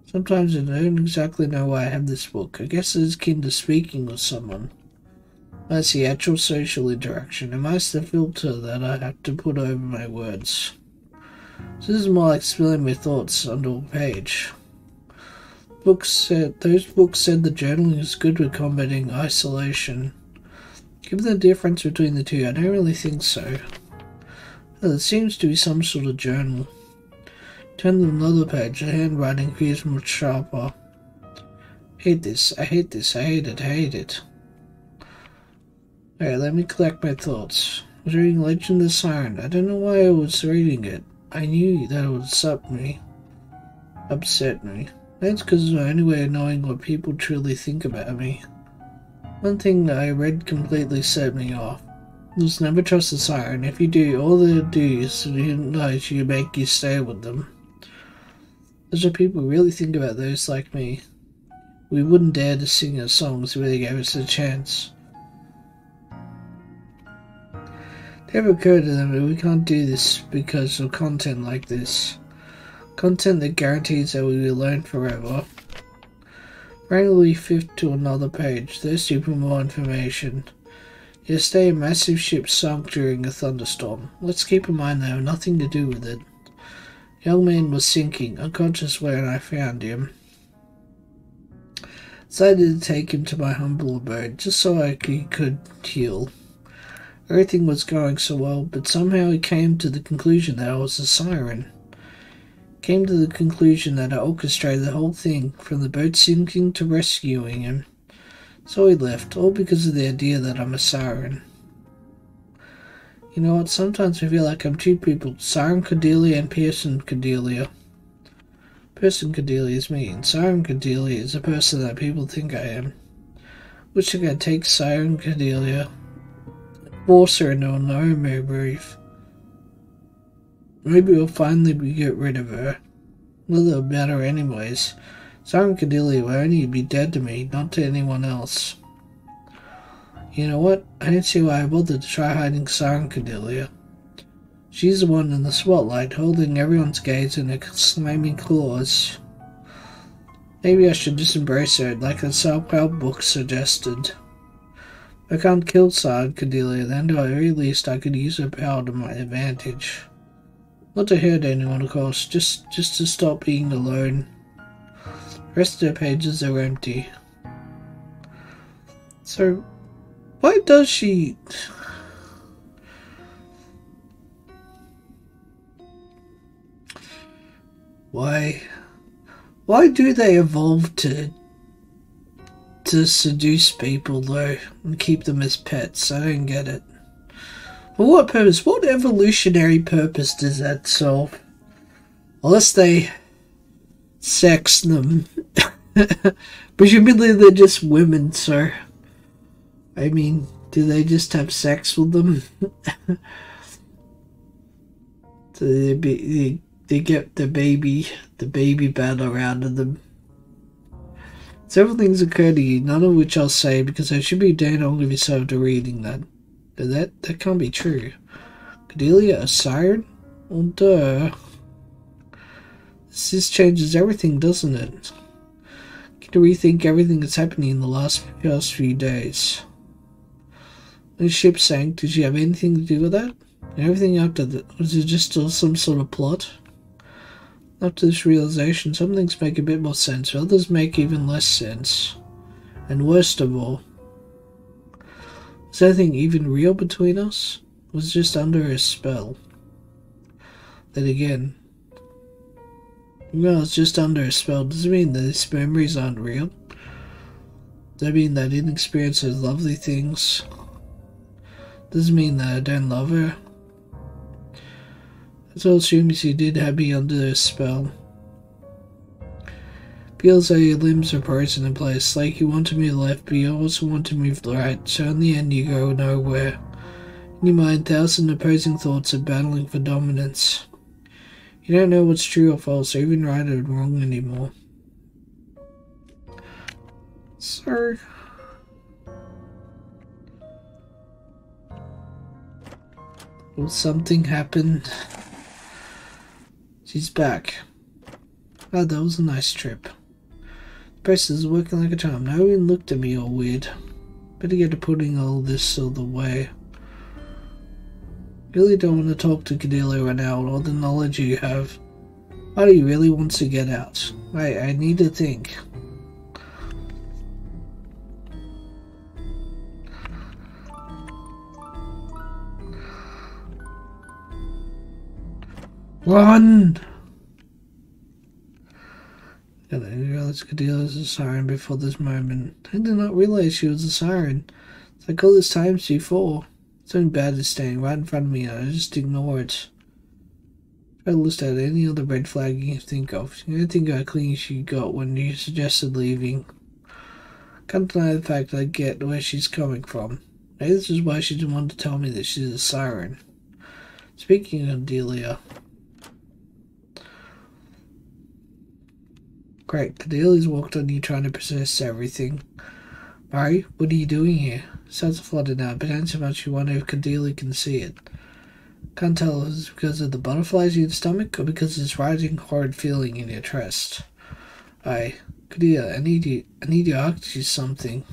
Sometimes I don't exactly know why I have this book. I guess it's akin to speaking with someone. That's the actual social interaction, and most the filter that I have to put over my words. So this is more like spilling my thoughts onto a page. Books said those books said the journaling is good with combating isolation. Given the difference between the two, I don't really think so. Well, seems to be some sort of journal. Turn to another page, the handwriting appears much sharper. Hate this, I hate this, I hate it, I hate it. Alright, let me collect my thoughts. I was reading Legend of the Siren. I don't know why I was reading it. I knew that it would upset me. Upset me. That's because the only way of knowing what people truly think about me. One thing I read completely set me off. Just never trust a siren. If you do, all they do is to hypnotize you make you stay with them. That's what people really think about those like me. We wouldn't dare to sing our songs if they gave us a chance. Never occurred to them that we can't do this because of content like this. Content that guarantees that we will learn forever. Randomly fifth to another page, thirsty for more information. Yesterday, a massive ship sunk during a thunderstorm. Let's keep in mind they have nothing to do with it. young man was sinking, unconscious when I found him. Decided to take him to my humble abode, just so I could heal. Everything was going so well, but somehow he came to the conclusion that I was a siren. Came to the conclusion that I orchestrated the whole thing, from the boat sinking to rescuing him. So he left, all because of the idea that I'm a siren. You know what, sometimes I feel like I'm two people, Siren Cordelia and Person Cordelia. Person Cordelia is me, and Siren Cordelia is the person that people think I am. Wish I could take Siren Cordelia Forcer no no brief. Maybe we'll finally get rid of her. Well, it'll matter anyways. Siren Cordelia will only be dead to me, not to anyone else. You know what? I didn't see why I bothered to try hiding Siren Cordelia. She's the one in the spotlight, holding everyone's gaze in her slimy claws. Maybe I should just embrace her, like the self-help book suggested. I can't kill Siren Cordelia, then at the very least I could use her power to my advantage. Not to hurt anyone, of course, just, just to stop being alone. The rest of the pages are empty. So, why does she... Why... Why do they evolve to to seduce people though and keep them as pets. I don't get it. For what purpose? What evolutionary purpose does that solve? Unless they sex them. Presumably they're just women, sir. I mean, do they just have sex with them? so they, be, they, they get the baby, the baby battle out of them. Several things occur to you, none of which I'll say because I should be dead only if yourself after reading that. That that can't be true. Cordelia a siren? Well, duh. This changes everything, doesn't it? Get to rethink everything that's happening in the last past few days. The ship sank. Did she have anything to do with that? Everything after that was it just some sort of plot? After this realization, some things make a bit more sense, others make even less sense. And worst of all, was anything even real between us? Was just under a spell. Then again, well, it's just under a spell. Does it mean that his memories aren't real? Does that mean that I didn't experience those lovely things? Does it mean that I don't love her? So assumes he did have me under a spell. Feels like your limbs are frozen in place, like you wanted move left, but you also want to move right, so in the end you go nowhere. In your mind, thousand opposing thoughts are battling for dominance. You don't know what's true or false, or even right or wrong anymore. Sir. Will something happened. She's back. Oh, that was a nice trip. Is working like a charm. No one looked at me all weird. Better get to putting all this out of the way. Really don't want to talk to Cordelia right now, with all the knowledge you have. You really want to get out? I, I need to think. Run! I didn't realize Cordelia was a siren before this moment. I did not realize she was a siren. Like all this time before. Something bad is standing right in front of me and I just ignore it. To list out any other red flag you can think of. Didn't think how clean she got when you suggested leaving. Can't deny the fact I get where she's coming from. Maybe this is why she didn't want to tell me that she's a siren. Speaking of Delia, Great, Cordelia's walked on you trying to possess everything. Mari, what are you doing here? Sounds flooded now, but so much you wonder if Cordelia can see it. Can't tell if it's because of the butterflies in your stomach or because it's rising horrid feeling in your chest. I, Cordelia, I need you, I need you to ask you something.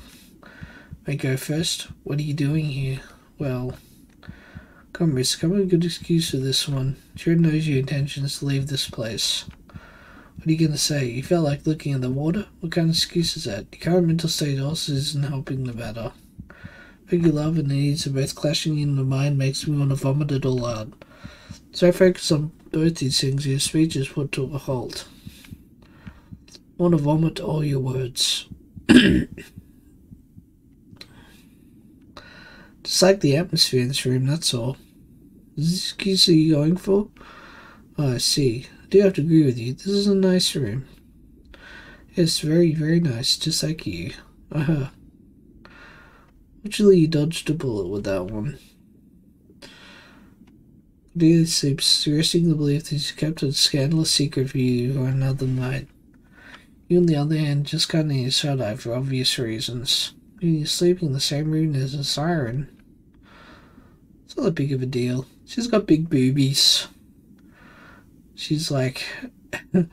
May I go first? What are you doing here? Well, come, miss, come with a good excuse for this one. Sure knows your intentions to leave this place. What are you going to say? You felt like looking in the water? What kind of excuse is that? Your current mental state also isn't helping the matter. Big love and the needs of both clashing in the mind makes me want to vomit it all out. So I focus on both these things, your speech is put to a halt. Want to vomit all your words. Just like the atmosphere in this room, that's all. Is this excuse are you going for? Oh, I see do have to agree with you. This is a nice room. It's very, very nice, just like you. Uh-huh. Actually, you dodged a bullet with that one. Daily sleeps, suggesting the belief that he's kept a scandalous secret for you for another night. You, on the other hand, just got in shut eye for obvious reasons. You're sleeping in the same room as a siren. It's not that big of a deal. She's got big boobies. She's like, the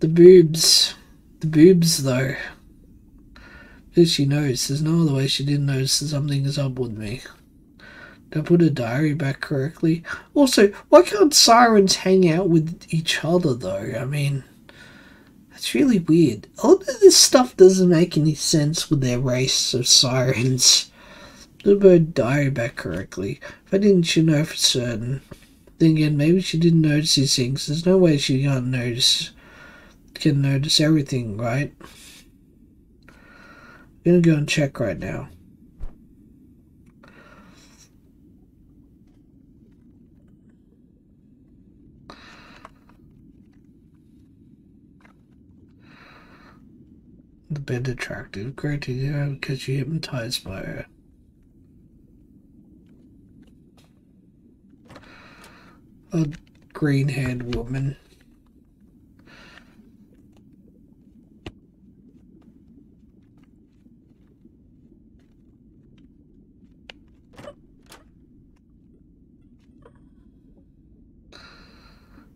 boobs, the boobs though. She knows, there's no other way she didn't notice something is up with me. Did I put her diary back correctly? Also, why can't sirens hang out with each other though? I mean, that's really weird. A lot of this stuff doesn't make any sense with their race of sirens. Did put her diary back correctly? If I didn't, you know for certain. Then again, maybe she didn't notice these things. There's no way she can't notice, can notice everything, right? I'm gonna go and check right now. The bed attractive. Great to hear because you're hypnotized by her. A green haired woman.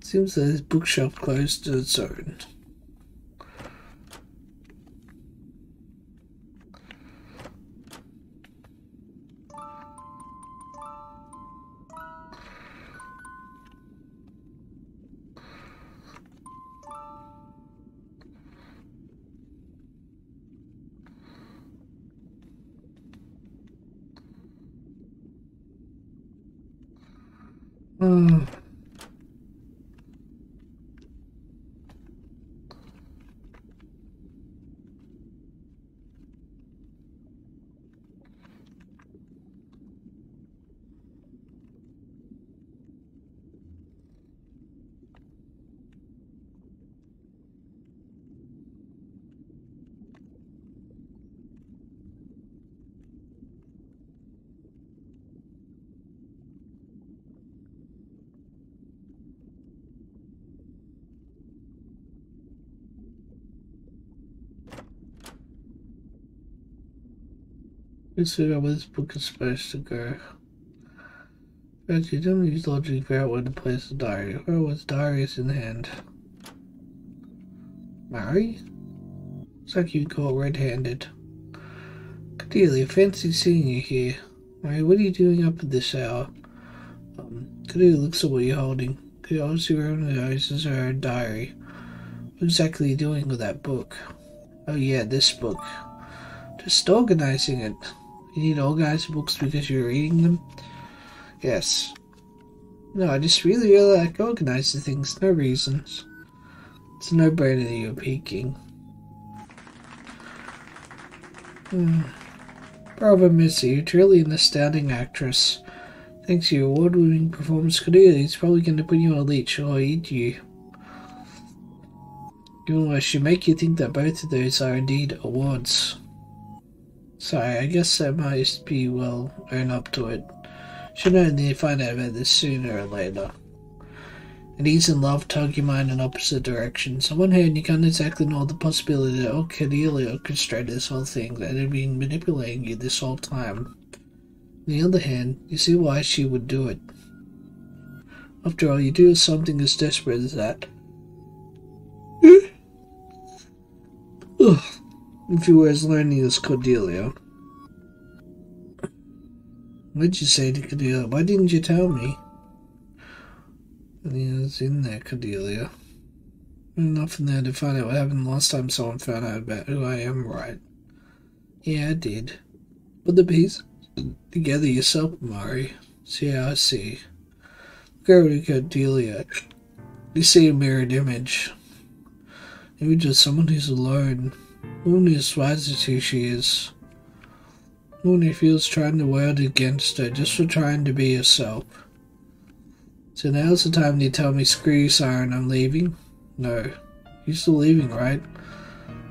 Seems that this bookshop closed to its own. See how this book is supposed to go. But you don't use logic to figure out where to place the diary. Where was diaries in hand? Mari? Looks like you caught red-handed. Cordelia, fancy seeing you here. Alright, what are you doing up at this hour? Um, Cordelia looks at what you're holding. She obviously recognizes her diary. What exactly are you doing with that book? Oh yeah, this book. Just organizing it. You need to organize books because you're reading them? Yes. No, I just really, really like organizing things. No reasons. It's a no-brainer that you're peeking. Hmm. Bravo, Missy. You're truly an astounding actress. Thanks to your award-winning performance, Cordelia is probably going to put you on a leash or eat you. Even though should make you think that both of those are indeed awards. Sorry, I guess I might be, well, own up to it. Should only find out about this sooner or later. And he's in love tug your mind in opposite directions. On one hand, you can't exactly know the possibility that oh, Cordelia orchestrated this whole thing, that had been manipulating you this whole time. On the other hand, you see why she would do it. After all, you do something as desperate as that. Ugh. If you were as learning as Cordelia. What'd you say to Cordelia? Why didn't you tell me? It's in there, Cordelia. Enough in there to find out what happened last time someone found out about who I am, right? Yeah, I did. Put the pieces together yourself, Mari. See how I see. Go to Cordelia. You see a mirrored image. Maybe just someone who's alone. Only aspires who she is. Only feels trying to world against her just for trying to be herself. So now's the time you tell me, screw you, Siren, I'm leaving? No. You're still leaving, right?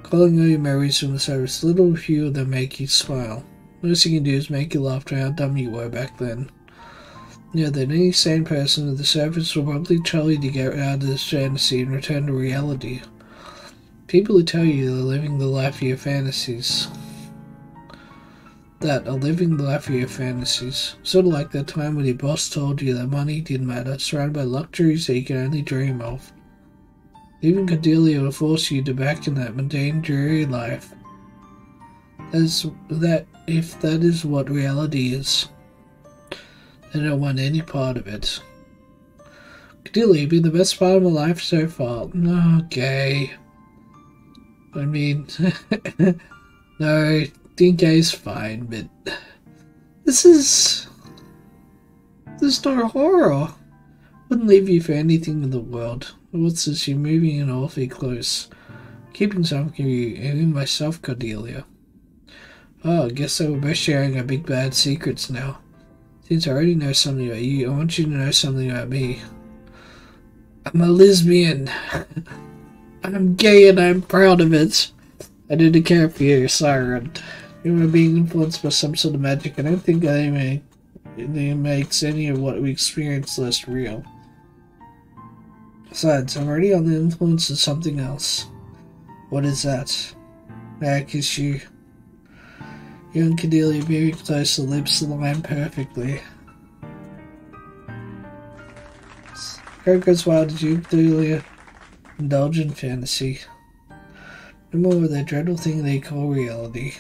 Calling all your memories from the service, little few of them make you smile. Most you can do is make you laugh at how dumb you were back then. Yeah, then any sane person at the surface will probably tell you to get out of this fantasy and return to reality. People who tell you they're living the life of your fantasies. That are living the life of your fantasies. Sort of like that time when your boss told you that money didn't matter, surrounded by luxuries that you can only dream of. Even Cordelia will force you to back in that mundane, dreary life. As that if that is what reality is. I don't want any part of it. Cordelia, you've been the best part of my life so far. Okay. I mean, no, is fine, but this is. This is not horror. Wouldn't leave you for anything in the world. What's this? You're moving in awfully close. Keeping some of you, and myself, Cordelia. Oh, I guess we're both sharing our big bad secrets now. Since I already know something about you, I want you to know something about me. I'm a lesbian. I'm gay and I'm proud of it. I didn't care for you, Siren. You were being influenced by some sort of magic, and I don't think that may, makes any of what we experience less real. Besides, I'm already on the influence of something else. What is that? May I kiss you? You and Cordelia very close, the lips align perfectly. Goes wild as you, Cordelia indulge in fantasy. No more of that dreadful thing they call reality.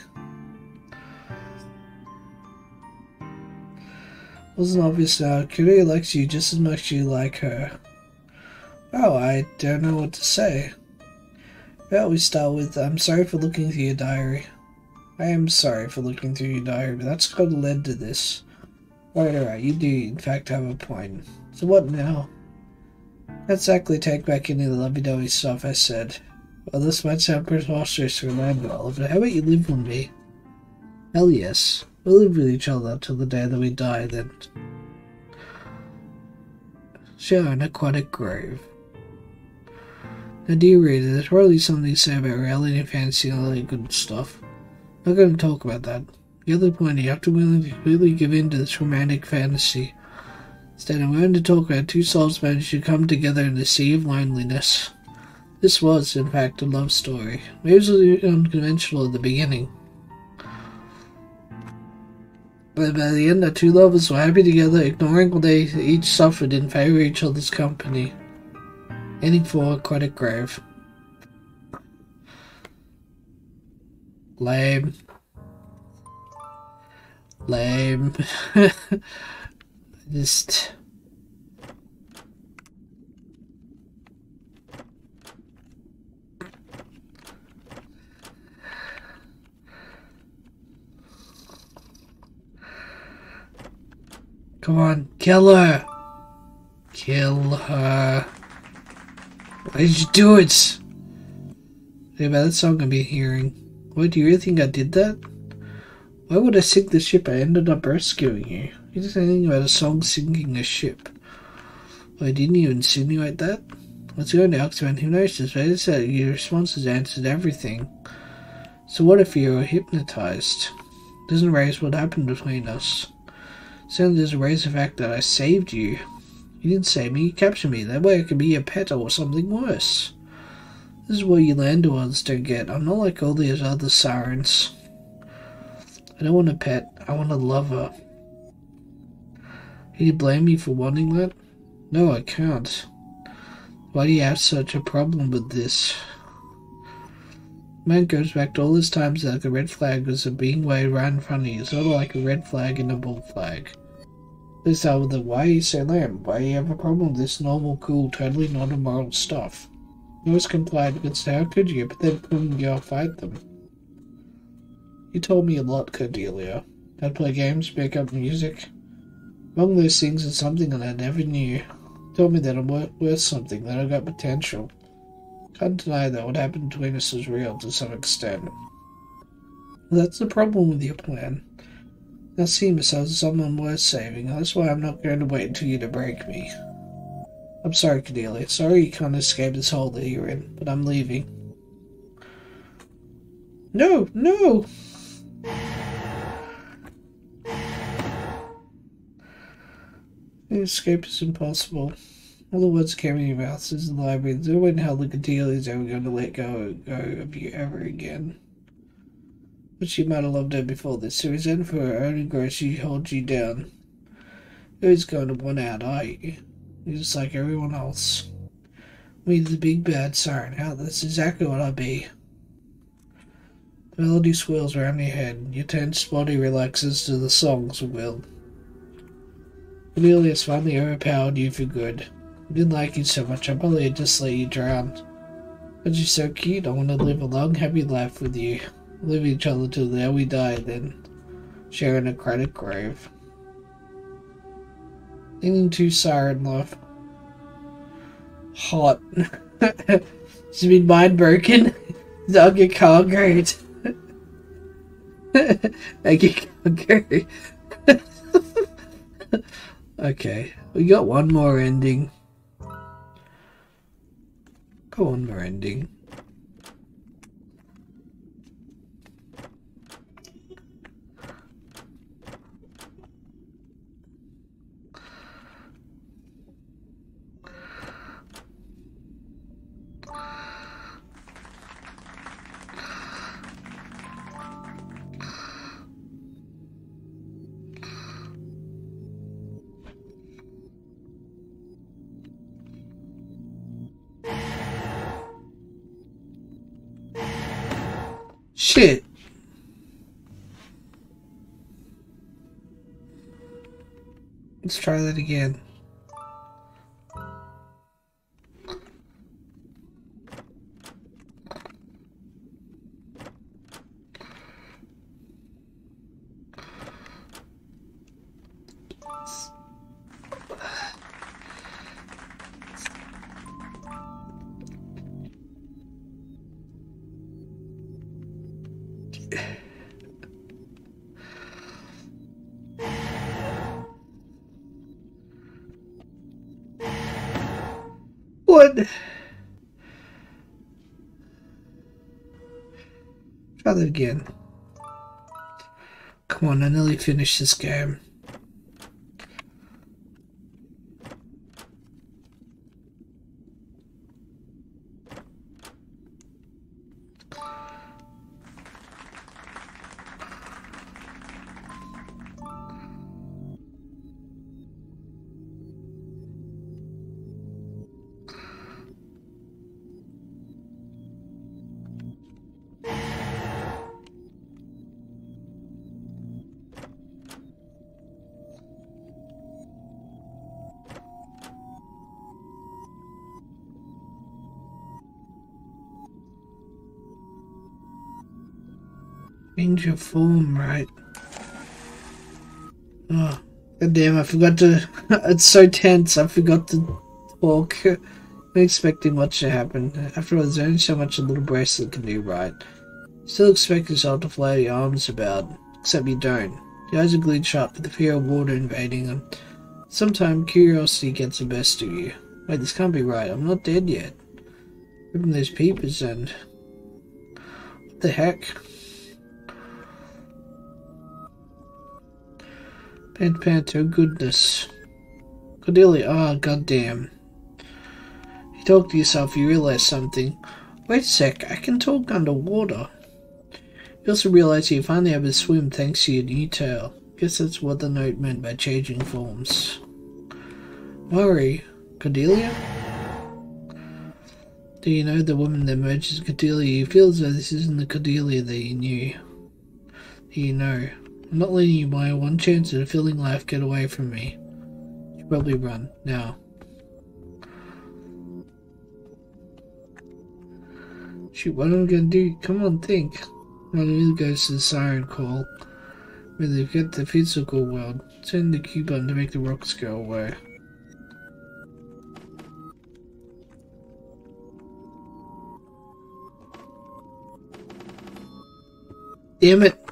Wasn't obvious now. Curie likes you just as much as you like her. Oh, I don't know what to say. Well, we start with, I'm sorry for looking through your diary. I am sorry for looking through your diary, but that's what led to this. Alright, alright, you do in fact have a point. So what now? Exactly take back any of the lovey-dovey stuff I said. Well, this might sound preposterous for Landwell, but how about you live with me? Hell yes. We'll live with each other till the day that we die, then. Share an aquatic grave. Now, dear reader, there's probably something to say about reality and fantasy and all that good stuff. I'm not going to talk about that. The other point, you have to really, really give in to this romantic fantasy. Instead, I'm going to talk about two souls managed to come together in the sea of loneliness. This was, in fact, a love story. It was unconventional at the beginning. But by the end, the two lovers were happy together, ignoring what they each suffered in favor of each other's company. Ending for quite a grave. Lame. Lame. Just... Come on, kill her! Kill her. Why did you do it? Yeah, but that's all gonna be hearing. What, do you really think I did that? Why would I sink the ship? I ended up rescuing you. You anything about a song sinking a ship. Why didn't you insinuate that? To Oxman? Who knows? Just I said your responses answered everything. So what if you were hypnotized? Doesn't raise what happened between us. Doesn't raise the fact that I saved you. You didn't save me, you captured me. That way I could be a pet or something worse. This is what you land ones don't get. I'm not like all these other sirens. I don't want a pet. I want a lover. Can you blame me for wanting that? No, I can't. Why do you have such a problem with this? Man goes back to all his times like a red flag was a being waved right in front of you, sort of like a red flag and a bull flag. Let's start with the why you so lame? Why you have a problem with this normal, cool, totally not immoral stuff? Always complied against how could you, but then couldn't go fight them. You told me a lot, Cordelia. To play games, make up music. Among those things is something that I never knew. Told me that I'm worth something, that I've got potential. Can't deny that what happened between us was real to some extent. That's the problem with your plan. I see myself as someone worth saving. That's why I'm not going to wait until you to break me. I'm sorry, Cordelia. Sorry you can't escape this hole that you're in, but I'm leaving. No, no! Escape is impossible. All the words came in your mouth is the library. No in hell the Cordelia is ever going to let go, go of you ever again. But she might have loved her before this. So resent for her own growth, she holds you down. Who's going to want out, are you? You're just like everyone else. Me, the big bad siren. How that's exactly what I'll be. The melody swirls around your head. Your tense body relaxes to the songs will. Has finally overpowered you for good. I didn't like you so much, I probably just let you drown. But you're so cute, I want to live a long, happy life with you. Live each other till the we die, then sharing a credit grave. Leaning to siren love. Hot. She's been mind broken. Dog get conquered. I get conquered. Okay, we got one more ending. Go one more ending. Shit. Let's try that again. Again. Come on, I nearly finished this game. Your form, right? Oh, ah, god damn, I forgot to... it's so tense, I forgot to talk. I'm expecting much to happen. After all, there's only so much a little bracelet can do right. Still expect yourself to flail your arms about, except you don't. Your eyes are glued shut with the fear of water invading them. Sometimes curiosity gets the best of you. Wait, this can't be right. I'm not dead yet. Open those peepers and... What the heck? Pant Panto, goodness. Cordelia, ah, oh, goddamn. You talk to yourself, you realize something. Wait a sec, I can talk underwater. You also realize you finally have to swim thanks to your new tail. Guess that's what the note meant by changing forms. Worry, Cordelia? Do you know the woman that merges Cordelia? You feel as though this isn't the Cordelia that you knew. You know. I'm not letting you by one chance at a filling life get away from me. You probably run, now. Shoot, what am I gonna do? Come on, think. One really goes to the siren call. Where they get the physical world. Turn the Q button to make the rocks go away. Damn it.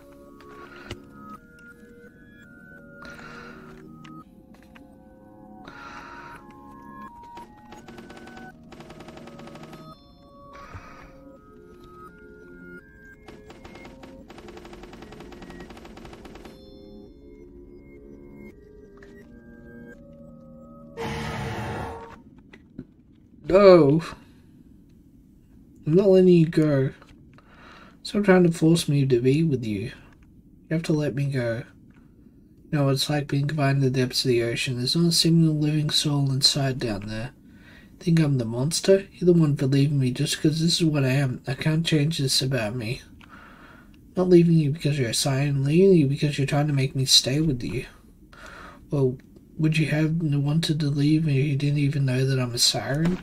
No. I'm not letting you go. Stop trying to force me to be with you. You have to let me go. You know, it's like being confined in the depths of the ocean. There's not a single living soul inside down there. Think I'm the monster? You're the one for leaving me just because this is what I am. I can't change this about me. Not leaving you because you're a siren, leaving you because you're trying to make me stay with you. Well, would you have wanted to leave me if you didn't even know that I'm a siren?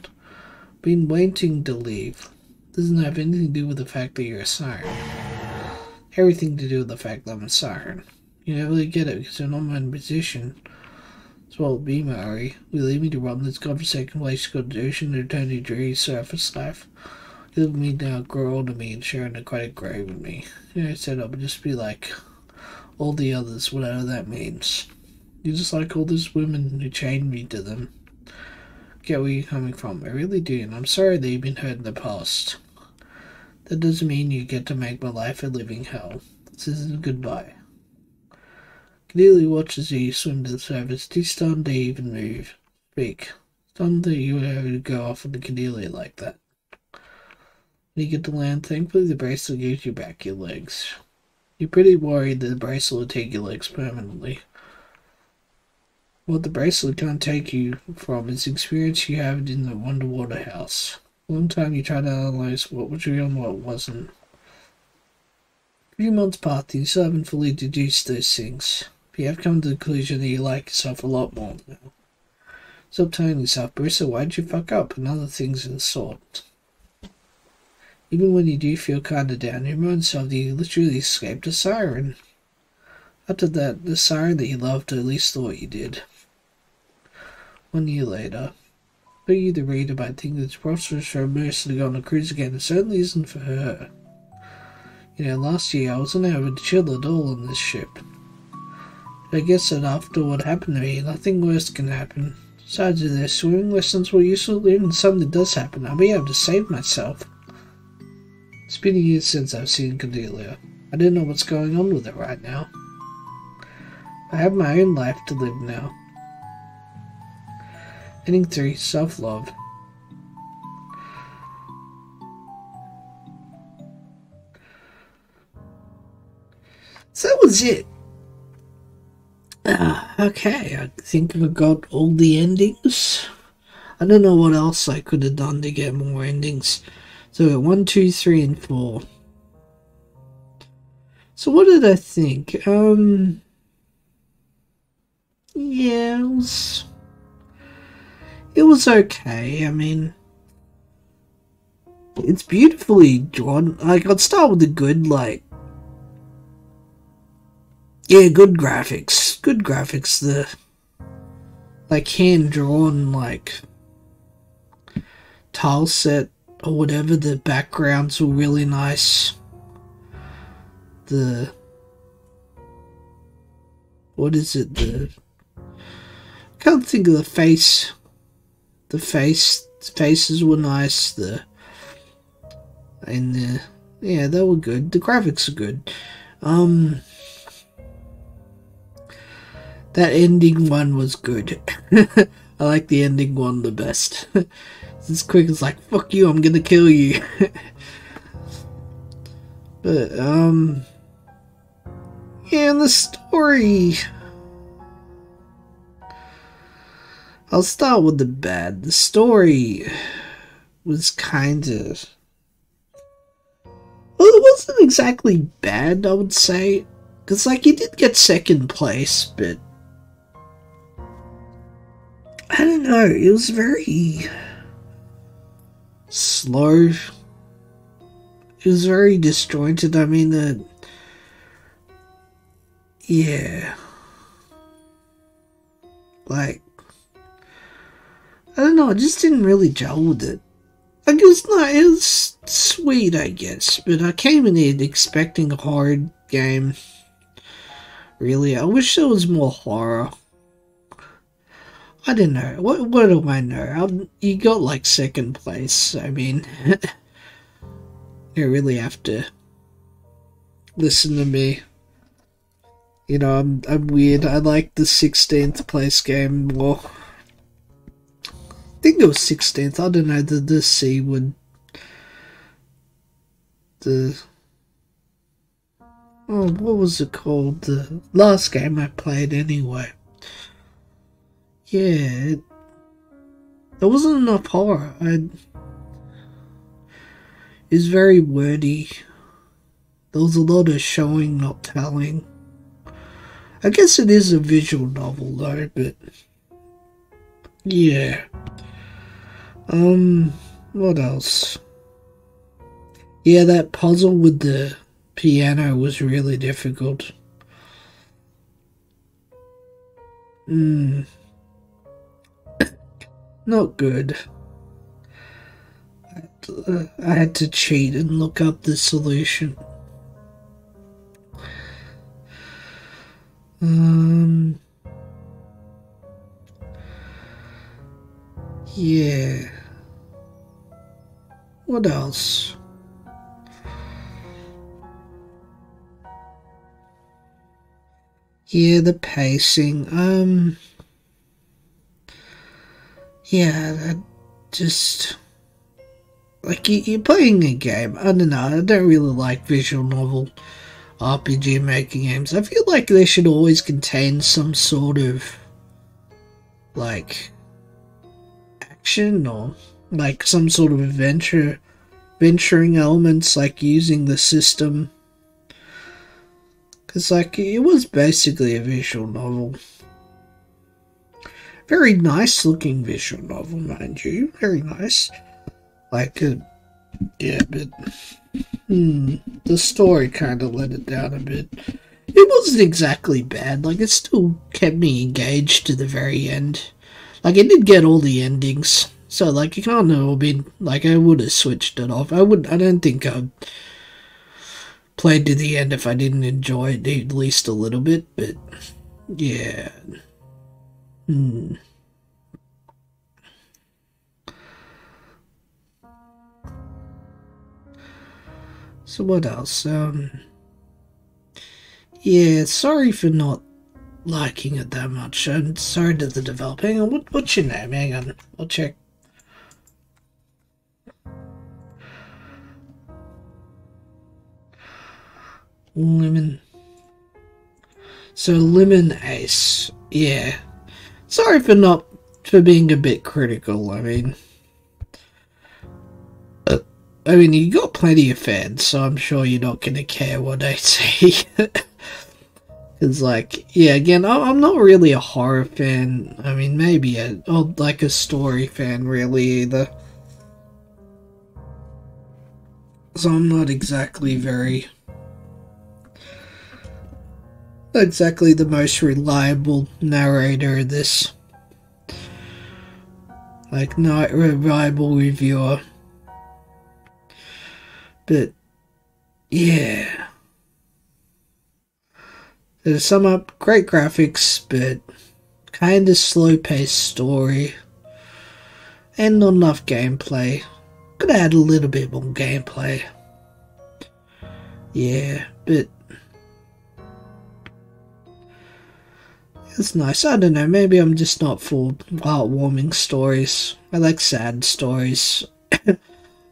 Been waiting to leave doesn't have anything to do with the fact that you're a siren. Everything to do with the fact that I'm a siren. You never really get it because you're not in my position. As well be, Mari. We leave me to run this godforsaken place called the ocean to return to dreary surface life. You leave me now, grow old to me, and share an aquatic grave with me. You know, I said I would just be like all the others, whatever that means. You're just like all those women who chained me to them get where you're coming from. I really do, and I'm sorry that you've been hurt in the past. That doesn't mean you get to make my life a living hell. This isn't goodbye. Cordelia watches you swim to the surface, too stunned to even move. Speak. Stunned that you able to go off with the Cordelia like that. When you get to land, thankfully the bracelet gives you back your legs. You're pretty worried that the bracelet will take your legs permanently. What the bracelet can't take you from is experience you had in the underwater house. One time you tried to analyze what was real and what wasn't. A few months passed you still haven't fully deduced those things. But you have come to the conclusion that you like yourself a lot more now. Stop telling yourself, Brissa, why'd you fuck up? And other things of the sort. Even when you do feel kinda down, you remind yourself that you literally escaped a siren. After that, the siren that you loved at least thought you did. One year later, but you, the reader, might think it's prosperous for to go on a cruise again. It certainly isn't for her. You know, last year I wasn't able to chill at all on this ship. I guess that after what happened to me, nothing worse can happen. Besides, their swimming lessons were useful, even something does happen, I'll be able to save myself. It's been a year since I've seen Cordelia. I don't know what's going on with her right now. I have my own life to live now. Ending 3 Self Love. So that was it. Uh, okay, I think I got all the endings. I don't know what else I could have done to get more endings. So one, two, three, and four. So what did I think? Um, yeah, it was okay. I mean, it's beautifully drawn. Like, I'd start with the good, like, Yeah, good graphics. Good graphics. The like hand drawn like tile set or whatever. The backgrounds were really nice. The what is it? The can't think of the face. The face faces were nice. The and the yeah, they were good. The graphics are good. Um, that ending one was good. I like the ending one the best. it's quick. It's like fuck you. I'm gonna kill you. but um, yeah, and the story. I'll start with the bad. The story was kind of. Well, it wasn't exactly bad, I would say. Because, like, he did get second place, but. I don't know. It was very. slow. It was very disjointed. I mean, the. Yeah. Like. I don't know, I just didn't really gel with it. I guess not, it was sweet, I guess, but I came in it expecting a hard game. Really, I wish there was more horror. I don't know. What what do I know? I'm, you got like second place. I mean, you really have to listen to me. You know, I'm I'm weird. I like the 16th place game more think it was 16th. I don't know. The, the C would. The. Oh, what was it called? The last game I played anyway. Yeah. It, wasn't enough horror. I. It's very wordy. There was a lot of showing, not telling. I guess it is a visual novel though, but. Yeah. Um, what else? Yeah, that puzzle with the piano was really difficult. Hmm. Not good. I had to cheat and look up the solution. Um. Yeah. What else? Yeah, the pacing. Um. Yeah, just. Like, you, are playing a game. I don't know. I don't really like visual novel RPG Maker games. I feel like they should always contain some sort of. Like. Action or like some sort of adventure venturing elements like using the system. Because like it was basically a visual novel. Very nice looking visual novel mind you. Very nice. Like uh, yeah but hmm, the story kind of let it down a bit. It wasn't exactly bad. Like it still kept me engaged to the very end. Like it did get all the endings so like you can't have been like I would have switched it off. I would I don't think I'd played to the end if I didn't enjoy it at least a little bit, but yeah. Hmm. So what else? Um Yeah, sorry for not liking it that much. I'm sorry to the developer. Hang on, what, what's your name? Hang on, I'll check. Lemon. So Lemon Ace, yeah. Sorry for not for being a bit critical. I mean, uh, I mean you got plenty of fans, so I'm sure you're not gonna care what I say. It's like, yeah, again, I'm not really a horror fan. I mean, maybe a, oh, like a story fan, really, either. So I'm not exactly very Exactly the most reliable narrator in this. Like, not reliable reviewer. But, yeah. To sum up, great graphics, but kinda slow paced story. And not enough gameplay. Could add a little bit more gameplay. Yeah, but it's nice. I don't know. Maybe I'm just not for heartwarming stories. I like sad stories. I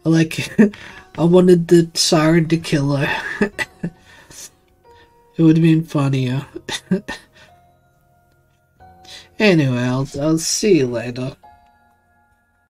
like. I wanted the siren to kill her. it would have been funnier. anyway, I'll, I'll see you later.